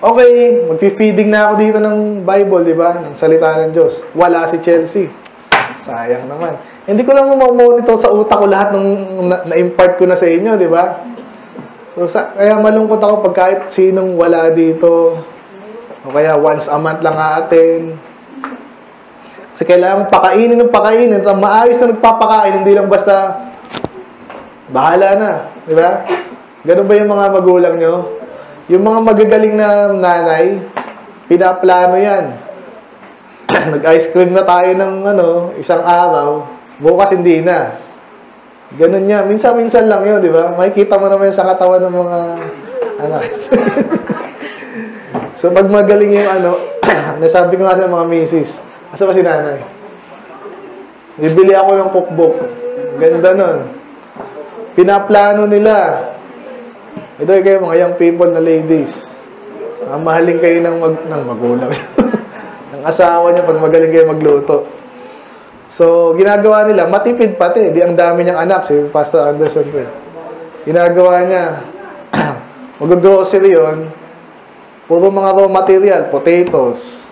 Okay, magpi-feeding na ako dito ng Bible, di ba? Ng salita ng Diyos. Wala si Chelsea. Sayang naman. Hindi ko lang monitor sa utak ko lahat ng na- na-impart ko na sa inyo, di ba? So, sa, kaya malungkot ako pag kahit sinong wala dito. O kaya once a month lang atin. Kasi kailangan pakainin ng pakainin. At maayos na nagpapakain, hindi lang basta bahala na. Di ba? Ganun ba yung mga magulang nyo? Yung mga magagaling na nanay, pinaplano yan. Nag-ice cream na tayo ng ano, isang araw, bukas hindi na. Ganun niya. Minsan-minsan lang yun, di ba? Makikita mo naman sa katawan ng mga anak. so, pag magaling yung ano, nasabi ko nga sa mga misis, asa ba si nanay? Bibili ako ng cookbook. Ganda nun. Pinaplano nila. Ito kayo mga young people na ladies. Mamahalin kayo ng, mag, ng magulang. ng asawa niya pag magaling kayo magluto. So, ginagawa nila, matipid pati. Di ang dami niyang anak, si Pastor Anderson po. eh. Ginagawa niya, mag-grocery yun, puro mga raw material, potatoes,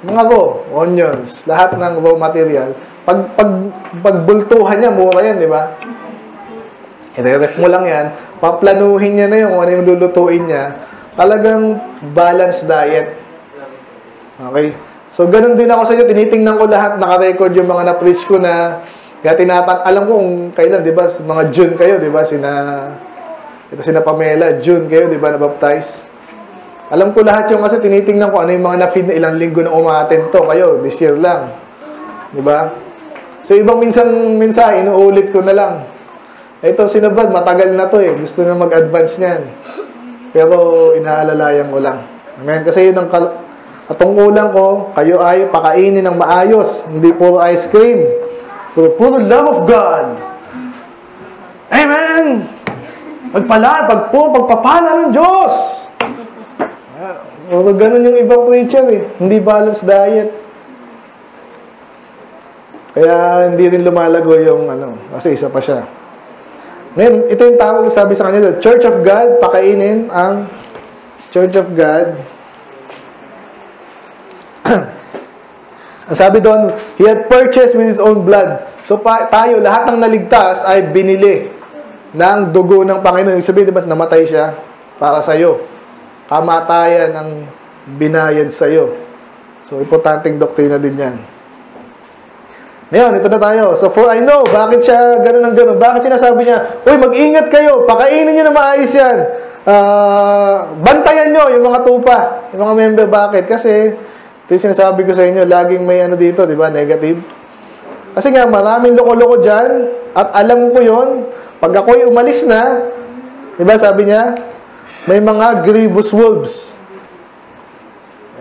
mga raw, onions, lahat ng raw material. Pag, pag, pagbultuhan niya, mura yan, di ba? I-ref mo lang yan, paplanuhin niya na yung ano yung lulutuin niya. Talagang balanced diet. Okay? So, ganun din ako sa inyo. Tinitingnan ko lahat, naka-record yung mga na-preach ko na kaya tinatan, alam ko kung kailan, di ba? Mga June kayo, di ba? Sina, ito sina Pamela, June kayo, di ba? Na-baptize. Alam ko lahat yung kasi tinitingnan ko ano yung mga na-feed na ilang linggo na umaten to. Kayo, this year lang. Di ba? So, ibang minsan, minsan, inuulit ko na lang. Ito, sinabad, matagal na to eh. Gusto na mag-advance niyan. Pero, inaalalayan ko lang. Amen? Kasi yun ang at tungkulan ko, kayo ay pakainin ng maayos. Hindi puro ice cream. Pero puro love of God. Amen! Magpala, pagpo, pagpapala ng Diyos. Puro ganun yung ibang preacher eh. Hindi balanced diet. Kaya hindi rin lumalago yung ano, kasi isa pa siya. Ngayon, ito yung tawag sabi sa kanya, Church of God, pakainin ang Church of God. sabi doon, He had purchased with His own blood. So tayo, lahat ng naligtas ay binili ng dugo ng Panginoon. Ibig sabihin, di ba, namatay siya para sa'yo. Kamatayan ang binayad sa'yo. So, importanteng doktrina din yan. Ngayon, ito na tayo. So, for I know, bakit siya ganun ang ganun? Bakit sinasabi niya, Uy, mag-ingat kayo, pakainin niyo na maayos yan. Ah, bantayan niyo yung mga tupa, yung mga member. Bakit? Kasi, ito sinasabi ko sa inyo, laging may ano dito, di ba? Negative. Kasi nga, maraming loko-loko dyan, at alam ko yon pag ako'y umalis na, di ba sabi niya, may mga grievous wolves.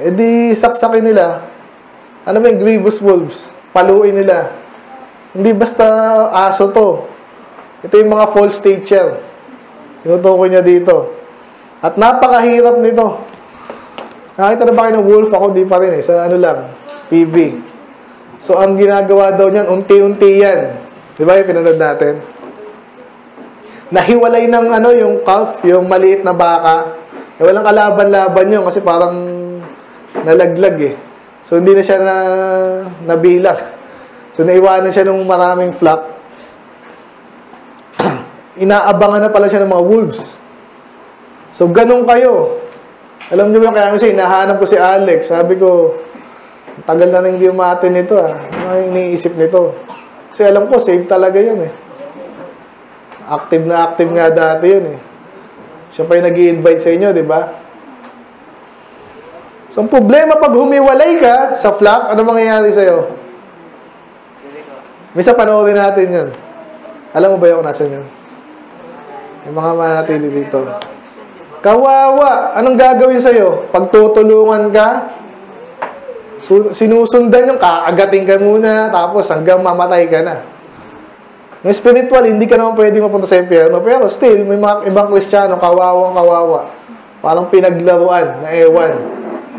E di, saksakin nila. Ano ba yung grievous wolves? Paluin nila. Hindi basta aso to. Ito yung mga false teacher. Tinutukoy niya dito. At napakahirap nito. Nakita na ba kayo ng wolf? Ako di pa rin eh. Sa ano lang, TV. So, ang ginagawa daw niyan, unti-unti yan. Di ba yung pinanood natin? Nahiwalay ng ano, yung calf, yung maliit na baka. Eh, walang kalaban-laban yun kasi parang nalaglag eh. So, hindi na siya na nabilang. So, naiwanan siya ng maraming flock. Inaabangan na pala siya ng mga wolves. So, ganun kayo. Alam niyo ba kaya kasi hinahanap ko si Alex. Sabi ko, tagal na nang hindi umatin nito ah. Ano iniisip nito? Kasi alam ko, save talaga yun eh. Active na active nga dati yun eh. Siya pa yung nag invite sa inyo, di ba? So, ang problema pag humiwalay ka sa flock, ano mangyayari sa'yo? Misa panoorin natin yun. Alam mo ba yung nasan yun? Yung mga manatili dito. Kawawa! Anong gagawin sa'yo? Pagtutulungan ka, su- sinusundan yung kaagating ka muna, tapos hanggang mamatay ka na. Ng spiritual, hindi ka naman pwede mapunta sa impyerno, pero still, may mga ibang kristyano, kawawang kawawa. Parang pinaglaruan na ewan.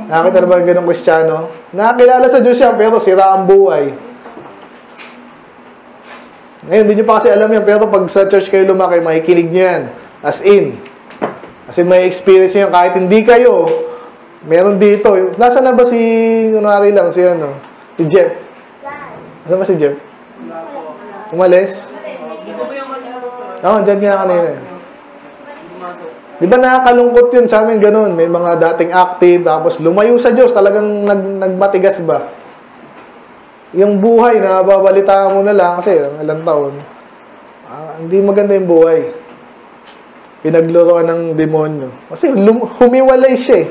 Nakakita na ba yung ganong kristyano? Nakakilala sa Diyos siya, pero sira ang buhay. Ngayon, hindi nyo pa kasi alam yan, pero pag sa church kayo lumaki, makikinig nyo yan. As in. As in, may experience yan. Kahit hindi kayo, meron dito. Nasaan na ba si, kunwari lang, si ano, si Jeff? Nasaan ba si Jeff? Umalis? Oo, oh, dyan nga kanina. Di ba nakakalungkot yun sa amin ganun? May mga dating active, tapos lumayo sa Diyos, talagang nag, nagmatigas ba? Yung buhay na babalita mo na lang kasi ang ilang taon, ah, hindi maganda yung buhay. Pinagluroan ng demonyo. Kasi humiwalay siya eh.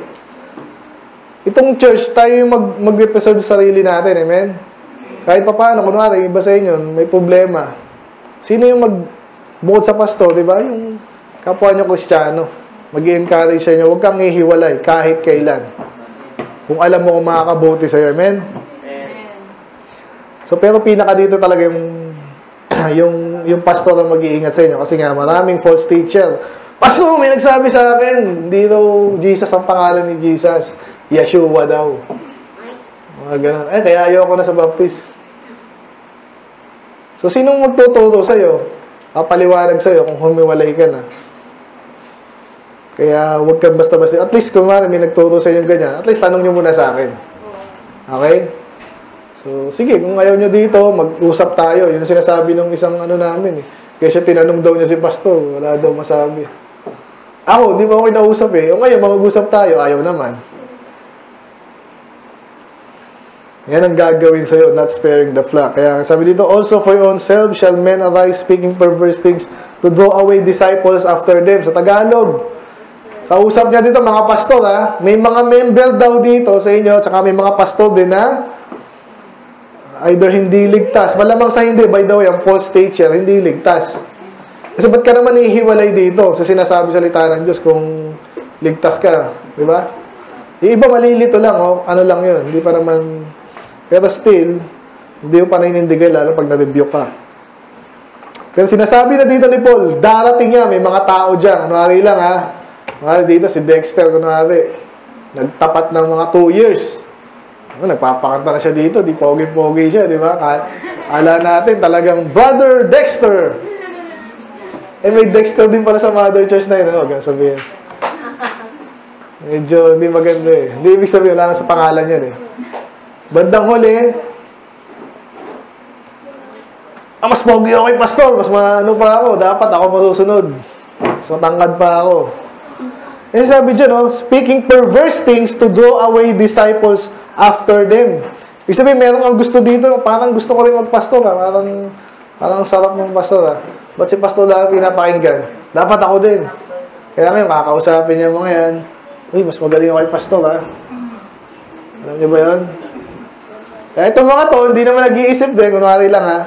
Itong church, tayo yung mag, mag-represent sa sarili natin, amen? Kahit pa paano, kunwari, iba sa inyo, may problema. Sino yung mag, bukod sa pastor, di ba? Yung kapwa nyo kristyano. mag encourage sa inyo, huwag kang ihiwalay kahit kailan. Kung alam mo kung makakabuti sa'yo, amen? So, pero pinaka dito talaga yung, yung, yung pastor ang mag-iingat sa inyo. Kasi nga, maraming false teacher. Pastor, may nagsabi sa akin, hindi daw Jesus ang pangalan ni Jesus. Yeshua daw. Mga ganun. Eh, kaya ayoko na sa baptist. So, sinong magtuturo sa'yo? Papaliwanag sa'yo kung humiwalay ka na. Kaya, huwag kang basta-basta. At least, kung may nagturo sa inyo ganyan, at least tanong nyo muna sa akin. Okay? So, sige, kung ayaw nyo dito, mag-usap tayo. Yun sinasabi ng isang ano namin eh. Kaya siya tinanong daw niya si pastor, wala daw masabi. Ako, di mo ako kinausap eh. O ngayon, mag-usap tayo, ayaw naman. Yan ang gagawin sa'yo, not sparing the flock. Kaya sabi dito, also for your own self shall men arise speaking perverse things to draw away disciples after them. Sa Tagalog, kausap niya dito mga pastor ha, may mga member daw dito sa inyo, tsaka may mga pastor din na either hindi ligtas. Malamang sa hindi, by the way, ang false teacher, hindi ligtas. Kasi ba't ka naman ihiwalay dito sa sinasabi sa salita ng Diyos kung ligtas ka? Di ba? Yung iba malilito lang, oh. ano lang yun. Hindi pa naman pero still, hindi mo pa nainindigay lalo pag na-review ka. Pero sinasabi na dito ni Paul, darating niya, may mga tao dyan. Kunwari lang ha. Kunwari dito si Dexter, kunwari. Nagtapat ng mga 2 years. Oh, nagpapakanta na siya dito, di pogi-pogi siya, di ba? Ala natin, talagang Brother Dexter. Eh, may Dexter din pala sa Mother Church na yun. Huwag sabihin. Medyo hindi maganda eh. Hindi ibig sabihin, wala na sa pangalan yan eh. Bandang huli, ah, mas pogi ako kay pastor, mas maano pa ako, dapat ako masusunod. Mas matangkad pa ako. Eh sabi dyan, oh, speaking perverse things to draw away disciples after them. Ibig sabihin, meron kang gusto dito, parang gusto ko rin magpastor, ah. parang, parang sarap ng pastor. Ah. Ba't si pastor lang pinapakinggan? Dapat ako din. Kaya ngayon, kakausapin niya mga yan. Uy, mas magaling ako kay pastor, ha? Alam niyo ba yun? Kaya itong mga to, hindi naman nag-iisip din, kunwari lang ha.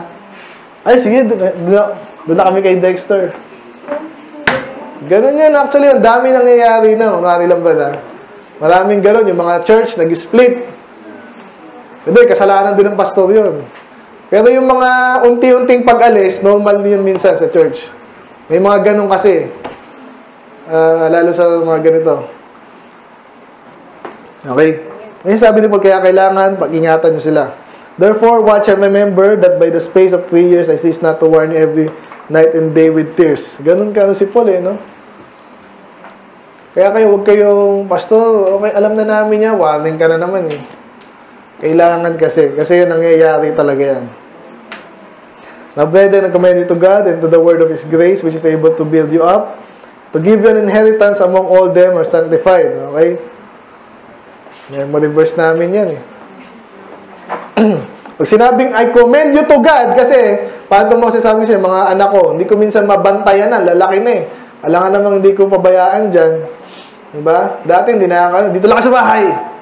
Ay, sige, doon na kami kay Dexter. Ganun yan, actually, ang dami nangyayari na, kunwari lang ba na. Maraming ganun, yung mga church, nag-split. Hindi, kasalanan din ng pastor yun. Pero yung mga unti-unting pag-alis, normal yun minsan sa church. May mga ganun kasi. Uh, lalo sa mga ganito. Okay? Eh, sabi ni Paul, kaya kailangan pag-ingatan nyo sila. Therefore, watch and remember that by the space of three years, I cease not to warn you every night and day with tears. Ganun ka si Paul eh, no? Kaya kayo, huwag kayong, Pastor, okay, alam na namin niya, warning ka na naman eh. Kailangan kasi, kasi yan nangyayari talaga yan. Now, brethren, commend you to God and to the word of His grace, which is able to build you up, to give you an inheritance among all them are sanctified. Okay? Memory verse namin yan eh. Pag sinabing, I commend you to God, kasi, paano mo sasabi siya, mga anak ko, hindi ko minsan mabantayan na, lalaki na eh. Alangan namang hindi ko pabayaan dyan. Diba? Dati hindi na ako, dito lang sa bahay.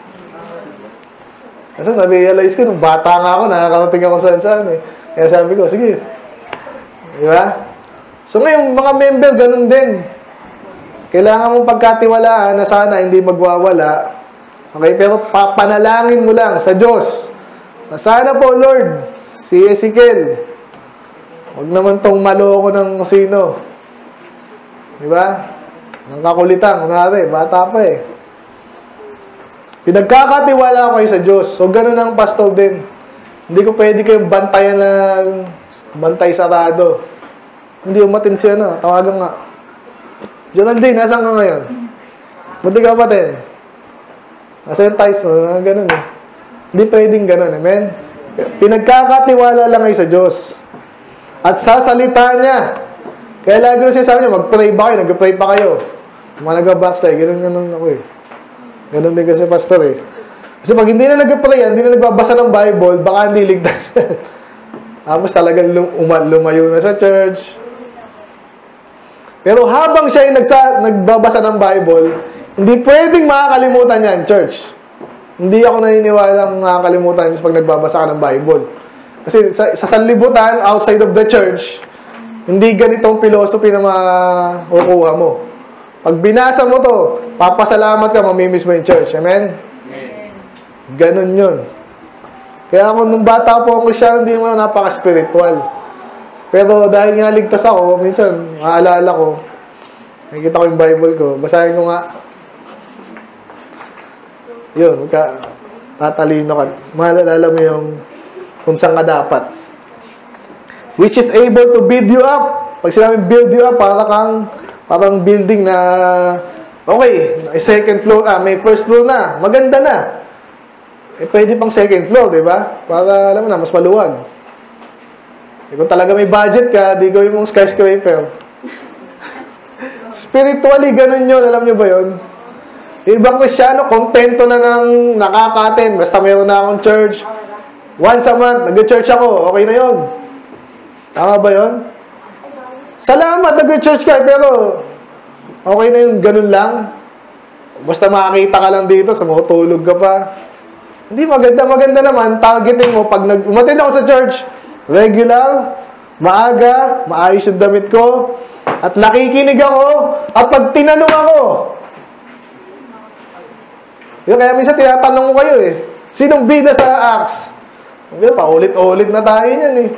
Kasi na-realize ko, nung bata nga ako, nakakarating ako saan saan eh. Kaya sabi ko, sige. Diba? So ngayon, mga member, ganun din. Kailangan mong pagkatiwalaan na sana hindi magwawala Okay, pero papanalangin mo lang sa Diyos. Na sana po, Lord, si Ezekiel, huwag naman tong maloko ng sino. Di ba? Ang kakulitan, kunwari, bata pa eh. Pinagkakatiwala kayo sa Diyos. So, ganun ang pastor din. Hindi ko pwede kayong bantayan ng bantay sarado. Hindi umatin siya na. Tawagan nga. Jonaldine, nasan ka ngayon? Buti ka umatin. Asentize mo, mga ganun eh. Hindi pwedeng ganun, amen? Pinagkakatiwala lang ay sa Diyos. at sa salita niya. Kaya lagi ko siya sabi niya, mag-pray ba kayo? Nag-pray pa kayo. Mga nag-backslide, ganun ganun ako eh. Ganun din kasi pastor eh. Kasi pag hindi na nag-pray hindi na nagbabasa ng Bible, baka hindi ligtas yan. Tapos talagang lum- uma- lumayo na sa church. Pero habang siya ay nagsa- nagbabasa ng Bible, hindi pwedeng makakalimutan yan, church. Hindi ako naniniwala makakalimutan yan pag nagbabasa ka ng Bible. Kasi sa, sa sanlibutan, outside of the church, hindi ganitong philosophy na makukuha mo. Pag binasa mo to, papasalamat ka, mamimiss mo yung church. Amen? Ganon yun. Kaya ako, nung bata po ako siya, hindi mo napaka-spiritual. Pero dahil nga ligtas ako, minsan, maalala ko, nakikita ko yung Bible ko, basahin ko nga, yun, ka, tatalino ka. Maalala mo yung kung saan ka dapat. Which is able to build you up. Pag sinabi build you up, para kang, parang building na, okay, second floor, ah, may first floor na, maganda na. Eh, pwede pang second floor, di ba? Para, alam mo na, mas maluwag. Eh, kung talaga may budget ka, di gawin mong skyscraper. Spiritually, ganun yun. Alam nyo ba yun? Ibang kristyano, kontento na ng nakakaten. Basta mayroon na akong church. Once a month, nag-church ako. Okay na yun. Tama ba yun? Salamat, nag-church ka. Pero, okay na yun. Ganun lang. Basta makakita ka lang dito, sumutulog ka pa. Hindi maganda. Maganda naman, targeting mo. Pag nag umattend ako sa church, regular, maaga, maayos yung damit ko, at nakikinig ako, at pag tinanong ako, yun, kaya minsan tinatanong ko kayo eh, sinong bida sa Acts? Paulit-ulit na tayo niyan eh.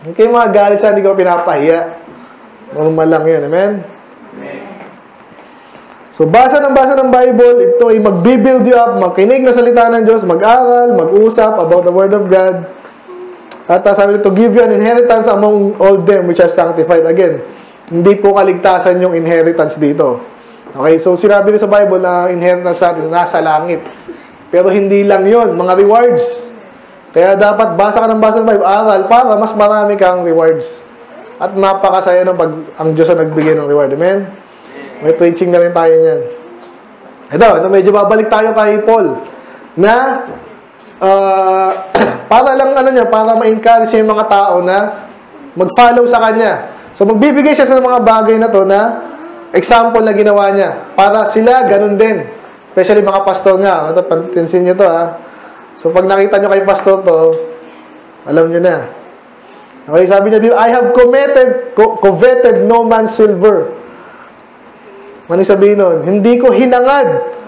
Hindi kayo mga galit sa hindi ko pinapahiya. Normal lang yun, amen? So, basa ng basa ng Bible, ito ay magbibuild you up, makinig na salita ng Diyos, mag-aral, mag-usap about the Word of God. At uh, sabi to give you an inheritance among all them which are sanctified. Again, hindi po kaligtasan yung inheritance dito. Okay, so sinabi din sa Bible na inheritance natin nasa langit. Pero hindi lang yon mga rewards. Kaya dapat basa ka ng basa ng Bible, aral para mas marami kang rewards. At napakasaya ng pag ang Diyos ang nagbigay ng reward. Amen? May preaching na rin tayo niyan. Ito, ito medyo babalik tayo kay Paul. Na, uh, para lang ano niya, para ma-encourage yung mga tao na mag-follow sa kanya. So, magbibigay siya sa mga bagay na to na example na ginawa niya. Para sila, ganun din. Especially mga pastor nga. Ito, pantinsin nyo to ha. So, pag nakita nyo kay pastor to, alam nyo na. Okay, sabi niya dito, I have committed, co- coveted no man's silver. Ano sabihin nun? Hindi ko hinangad.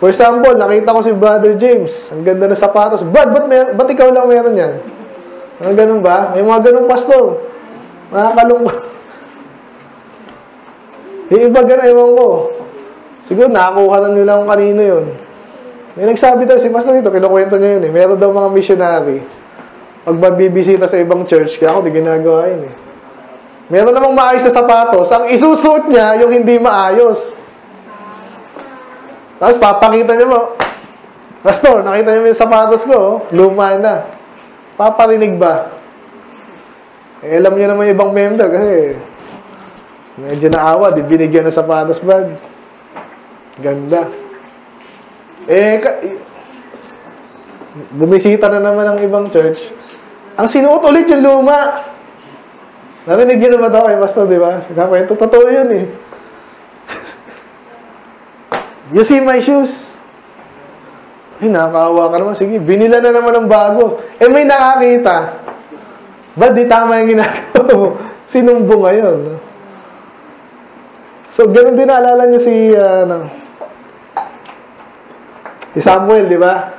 For example, nakita ko si Brother James. Ang ganda ng sapatos. Ba't, ba't, may, ba't ikaw lang meron yan? Ang ganun ba? May mga ganun pastor. Nakakalungkot. Yung iba ganun, ewan ko. Siguro nakakuha na nila kung kanino yun. May nagsabi tayo si Pastor dito, kinukwento niya yun eh. Meron daw mga missionary. Pag magbibisita sa ibang church, kaya ako di ginagawa yun eh. Meron namang maayos na sapatos. Ang isusuot niya, yung hindi maayos. Tapos papakita niya mo, Pastor, nakita niyo yung sapatos ko, oh, luma na. Paparinig ba? Eh, alam niyo naman yung ibang member kasi medyo naawa, di binigyan ng sapatos bag. Ganda. Eh, ka, bumisita na naman ang ibang church. Ang sinuot ulit yung luma. Narinig niyo na ba ito kay Pastor, di ba? Kakwento, totoo yun eh. You see my shoes? Ay, nakakaawa ka naman. Sige, binila na naman ng bago. Eh, may nakakita. Ba't di tama yung ginagawa mo? Sinumbo ngayon. So, ganun din naalala niyo si, uh, ano, si Samuel, di ba?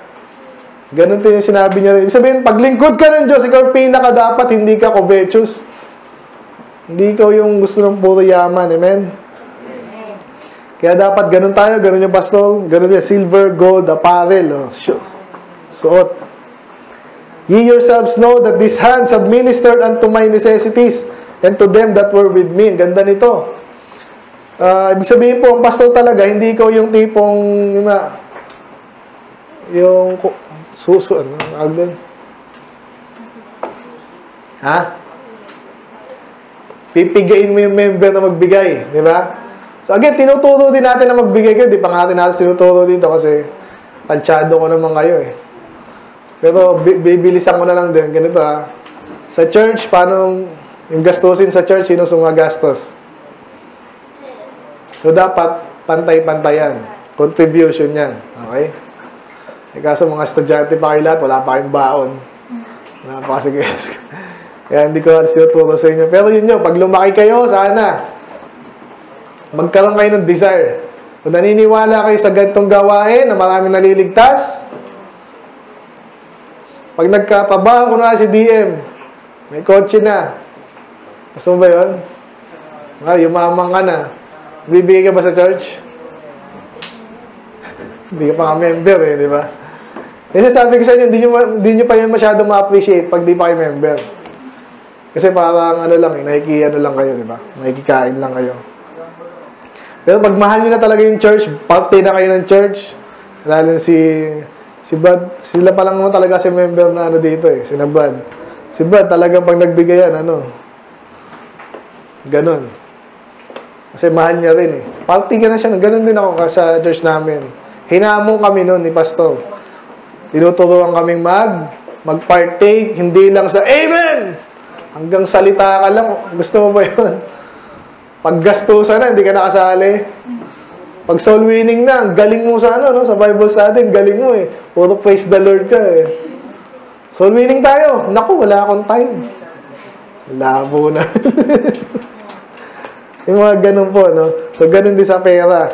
Ganun din yung sinabi niya. Ibig sabihin, paglingkod ka ng Diyos, ikaw pinaka dapat, hindi ka covetous. Hindi ikaw yung gusto ng puro yaman. Amen? Kaya dapat ganun tayo, ganun yung pastor, ganun yung silver, gold, apparel, oh, suot. Ye yourselves know that these hands have ministered unto my necessities and to them that were with me. Ganda nito. Uh, ibig sabihin po, ang pastor talaga, hindi ikaw yung tipong, yung, yung suso, ano, agdan. Ha? Pipigain mo yung member na magbigay. Di ba? So again, tinuturo din natin na magbigay kayo. Di pa nga natin natin tinuturo dito kasi tansyado ko naman kayo eh. Pero bi- bibilisan ko na lang din. Ganito ha. Sa church, paano yung gastusin sa church, sino sumagastos? So dapat pantay-pantayan. Contribution yan. Okay? Eh, kaso mga estudyante pa kayo lahat, wala pa kayong baon. Wala pa kasi kayo. Kaya hindi ko alas tinuturo sa inyo. Pero yun yun, pag lumaki kayo, sana, magkaroon kayo ng desire. Kung naniniwala kayo sa ganitong gawain na maraming naliligtas, pag nagkatabaho ko na si DM, may kotse na. Gusto mo ba yun? Ah, yumamang ka na. Bibigay ka ba sa church? Hindi ka pa nga member eh, di ba? Kasi sabi ko sa inyo, hindi nyo, hindi nyo pa yan masyado ma-appreciate pag di pa kayo member. Kasi parang ano lang eh, nakiki ano lang kayo, di ba? Nakikikain lang kayo. Pero pag mahal nyo na talaga yung church, parte na kayo ng church, lalo na si si Brad, sila pa lang naman talaga si member na ano dito eh, si Brad. Si Brad talagang pag nagbigay yan, ano, ganun. Kasi mahal niya rin eh. Party ka na siya, ganun din ako sa church namin. Hinamon kami noon ni Pastor. Tinuturuan kaming mag, mag-partake, hindi lang sa Amen! Hanggang salita ka lang. Gusto mo ba yun? Pag gastusan na, hindi ka nakasali. Pag soul winning na, galing mo sa ano, no? sa Bible study, galing mo eh. Puro praise the Lord ka eh. Soul winning tayo. Naku, wala akong time. Labo na. yung mga ganun po, no? So, ganun din sa pera.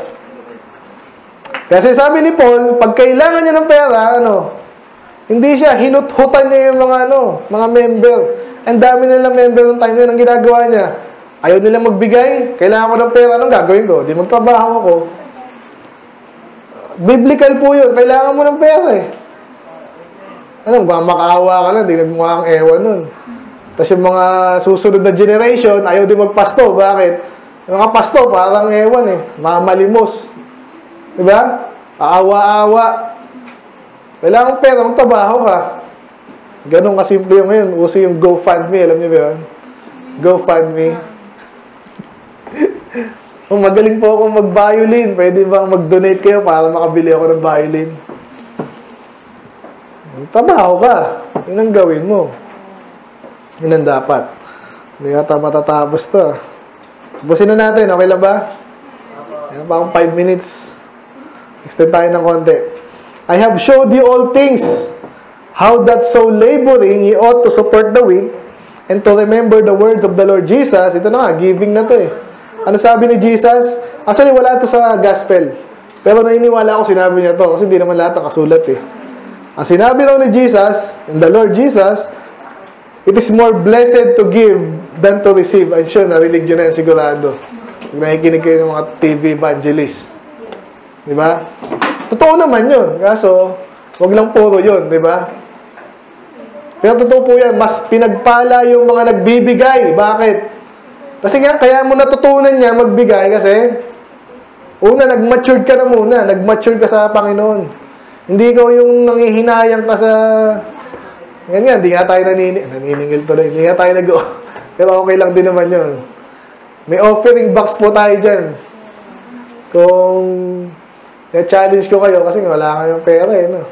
Kasi sabi ni Paul, pag kailangan niya ng pera, ano, hindi siya, hinuthutan niya yung mga, ano, mga member. Ang dami nilang member ng time yun, ang ginagawa niya. Ayaw nila magbigay, kailangan ko ng pera, anong gagawin ko? Di magtrabaho ako. Biblical po yun, kailangan mo ng pera eh. Ano, makaawa ka na, di nagmukha kang ewan nun. Tapos yung mga susunod na generation, ayaw din magpasto. Bakit? Yung mga pasto, parang ewan eh. Mamalimos. Diba? Aawa-awa. Kailangan pera, magtrabaho ka. Ganun kasimple yung ngayon. Uso yung GoFundMe. Alam niyo ba yun? GoFundMe. Kung magaling po akong mag-violin, pwede bang mag-donate kayo para makabili ako ng violin? Trabaho ka. Yun ang gawin mo. Yun ang dapat. Hindi ka matatapos to. Busin na natin. Okay lang ba? Meron pa akong 5 minutes. Extend tayo ng konti. I have showed you all things. How that so laboring, ye ought to support the weak, and to remember the words of the Lord Jesus. Ito na nga, giving na to eh. Ano sabi ni Jesus? Actually, wala to sa gospel. Pero naniniwala ako sinabi niya to kasi hindi naman lahat nakasulat eh. Ang sinabi daw ni Jesus, and the Lord Jesus, it is more blessed to give than to receive. I'm sure narinig nyo na yan sigurado. Kung nakikinig kayo ng mga TV evangelist. Di ba? Totoo naman yun. Kaso, wag lang puro yun, di ba? Pero totoo po yan, mas pinagpala yung mga nagbibigay. Bakit? Kasi nga, kaya mo natutunan niya magbigay kasi una, nag-matured ka na muna. Nag-matured ka sa Panginoon. Hindi ikaw yung nangihinayang ka sa... Yan nga, hindi nga tayo naniningil. Naniningil tuloy. Hindi nga tayo nag Pero okay lang din naman yun. May offering box po tayo dyan. Kung na-challenge ko kayo kasi wala kayong pera eh, no?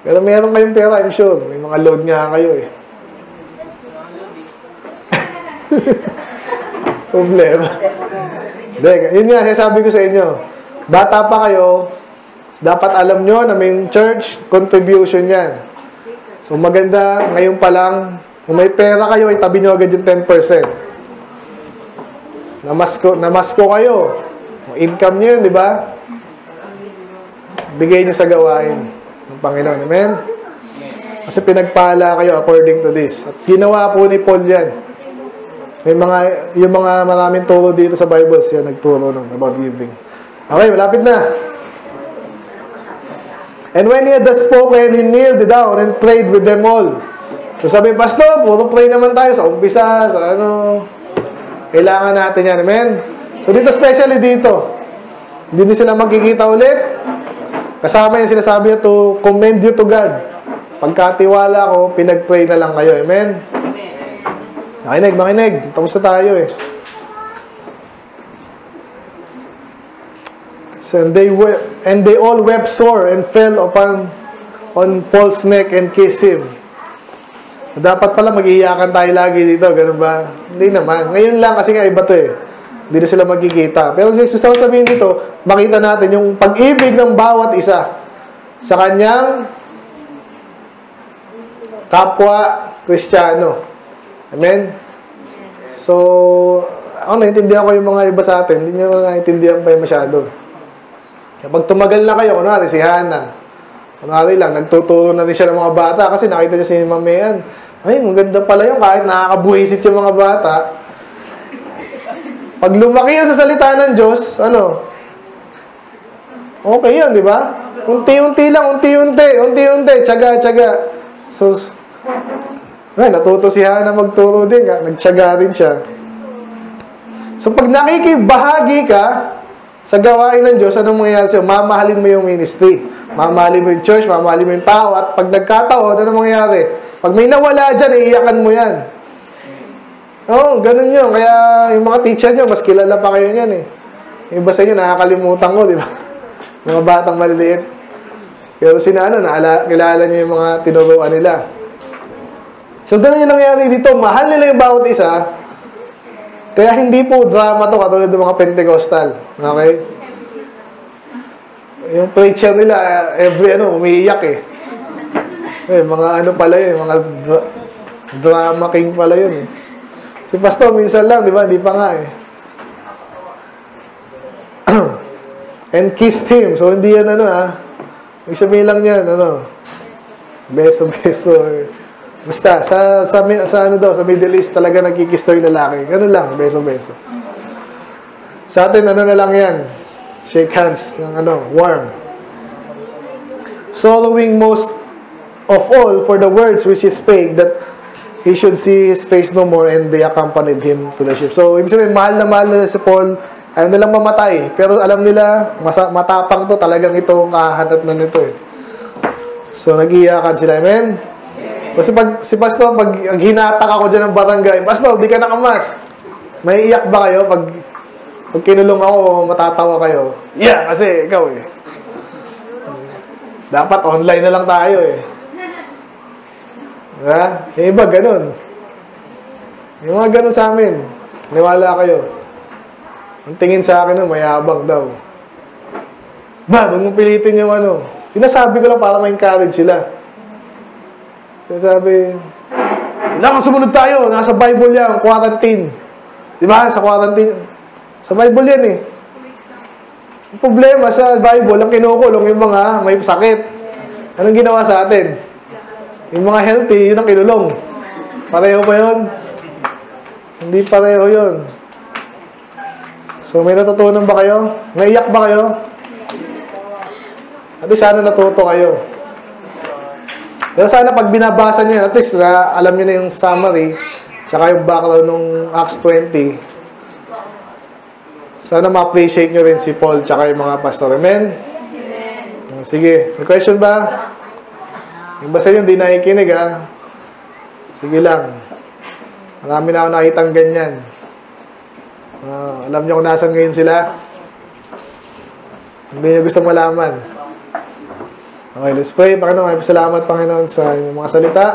Pero meron kayong pera, I'm sure. May mga load nga kayo eh. Problema. Hindi, yun nga, sabi ko sa inyo. Bata pa kayo, dapat alam nyo na may church contribution yan. So maganda, ngayon pa lang, kung may pera kayo, itabi nyo agad yung 10%. Namasko, namasko kayo. Income nyo yun, di ba? Bigay nyo sa gawain ng Panginoon. Amen? Kasi pinagpala kayo according to this. At ginawa po ni Paul yan. May mga, yung mga maraming turo dito sa Bible, siya nagturo nun about giving. Okay, malapit na. And when he had thus spoken, he kneeled down and prayed with them all. So sabi, Pastor, puro pray naman tayo sa umpisa, sa ano. Kailangan natin yan. Amen? So dito, especially dito, hindi sila magkikita ulit. Kasama yung sinasabi niya to commend you to God. Pagkatiwala ko, pinag-pray na lang kayo. Amen? Makinig, makinig. Tapos na tayo eh. So, and they wept, and they all wept sore and fell upon on false neck and kissed him. Dapat pala mag-iiyakan tayo lagi dito, ganun ba? Hindi naman. Ngayon lang kasi nga iba to eh. Hindi na sila magkikita. Pero gusto ko sabihin dito, makita natin yung pag-ibig ng bawat isa sa kanyang kapwa Kristiyano. Amen? So, ako naintindihan ko yung mga iba sa atin, hindi nyo naintindihan pa yung masyado. Kapag tumagal na kayo, kunwari si Hannah, kunwari lang, nagtuturo na rin siya ng mga bata kasi nakita niya si Mamayan, ay, maganda pala yun kahit nakakabuhisit yung mga bata. Pag lumaki yan sa salita ng Diyos, ano, okay yun, di ba? Unti-unti lang, unti-unti, unti-unti, tsaga, tsaga. So, ay, natuto si Hannah magturo din, ha? nagtsaga rin siya. So, pag nakikibahagi ka sa gawain ng Diyos, anong mangyayari sa'yo? Mamahalin mo yung ministry. Mamahalin mo yung church, mamahalin mo yung tao, at pag nagkataon, anong mangyayari? Pag may nawala dyan, iiyakan mo yan. Oo, oh, ganun yun. Kaya yung mga teacher nyo, mas kilala pa kayo niyan eh. Yung iba sa nakakalimutan ko, di ba? Mga batang maliliit. Pero sina ano, naala, kilala niyo yung mga tinuruan nila. So, ganun yung nangyari dito. Mahal nila yung bawat isa. Kaya hindi po drama to katulad ng mga Pentecostal. Okay? Yung preacher nila, every ano, umiiyak eh. Eh, mga ano pala yun, mga dra- drama king pala yun eh. Si Pastor, minsan lang, di ba? Hindi pa nga eh. And kissed him. So, hindi yan ano ah. Ibig sabihin lang yan, ano, beso-beso or basta, sa, sa, sa ano daw, sa Middle East talaga nagkikiss daw yung lalaki. Ganun lang, beso-beso. Sa atin, ano na lang yan, shake hands, ng ano, warm. Sorrowing most of all for the words which he spake that he should see his face no more and they accompanied him to the ship. So, ibig sabihin, mahal na mahal na si Paul, ayaw nilang mamatay. Pero alam nila, masa, matapang to, talagang ito, kahanap na nito eh. So, nag-iyakan sila. Amen? Kasi pag, si Pastor, pag hinatak ako dyan ng barangay, Pastor, di ka nakamas. May iyak ba kayo? Pag, pag kinulong ako, matatawa kayo. Yeah, kasi ikaw eh. Dapat online na lang tayo eh. Ha? Yung iba, ganun. Yung mga ganun sa amin. Niwala kayo. Ang tingin sa akin nun, mayabang daw. Ba, huwag mong pilitin yung ano. Sinasabi ko lang para ma-encourage sila. Sinasabi, kailangan sumunod tayo. Nasa Bible yan, quarantine. Di ba? Sa quarantine. Sa Bible yan eh. Ang problema sa Bible, ang kinukulong yung mga may sakit. Anong ginawa sa atin? Yung mga healthy, yun ang kinulong. Pareho ba yun? Hindi pareho yun. So, may natutunan ba kayo? Naiyak ba kayo? At least sana natuto kayo. Pero sana pag binabasa niyo, at least na alam niyo na yung summary, tsaka yung background ng Acts 20, sana ma-appreciate niyo rin si Paul tsaka yung mga pastor. Amen? Amen. Sige, may question ba? Yung basta yung di nakikinig ha. Sige lang. Marami na ako nakitang ganyan. Uh, alam niyo kung nasan ngayon sila? Hindi niyo gusto malaman. Okay, let's pray. Panginoon, may salamat, Panginoon, sa inyong mga salita.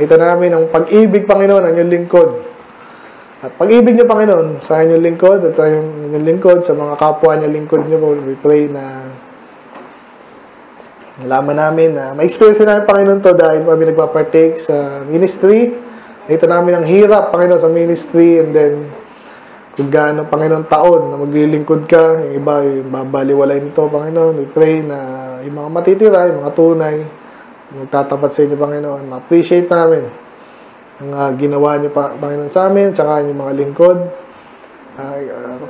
Kita namin ang pag-ibig, Panginoon, ang inyong lingkod. At pag-ibig niyo, Panginoon, sa inyong lingkod at sa inyong lingkod, sa mga kapwa niya lingkod niyo, we pray na Nalaman namin na ma-experience namin, Panginoon, to dahil kami nagpa-partake sa ministry. Ito namin ang hirap, Panginoon, sa ministry and then kung gaano, Panginoon, taon na maglilingkod ka, yung iba, yung babaliwalay nito, Panginoon. We pray na yung mga matitira, yung mga tunay, magtatapat sa inyo, Panginoon. Ma-appreciate namin ang uh, ginawa niyo, pa, Panginoon, sa amin, tsaka yung mga lingkod. Uh,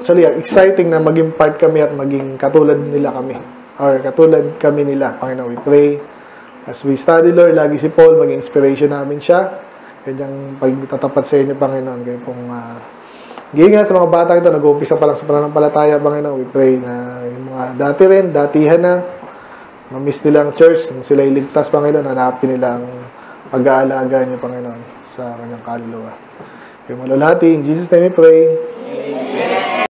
actually, exciting na maging part kami at maging katulad nila kami or katulad kami nila. Panginoon, we pray. As we study, Lord, lagi si Paul, maging inspiration namin siya. Kanyang pagtatapat sa inyo, Panginoon. Kayo pong uh, nga sa mga bata ito, nag-uumpisa pa lang sa pananampalataya, Panginoon. We pray na yung mga dati rin, datihan na, mamiss nila ang church, nung sila iligtas, Panginoon, hanapin nila ang pag-aalaga niyo, Panginoon, sa kanyang kaluluwa. Kayo malulati. In Jesus' name we pray.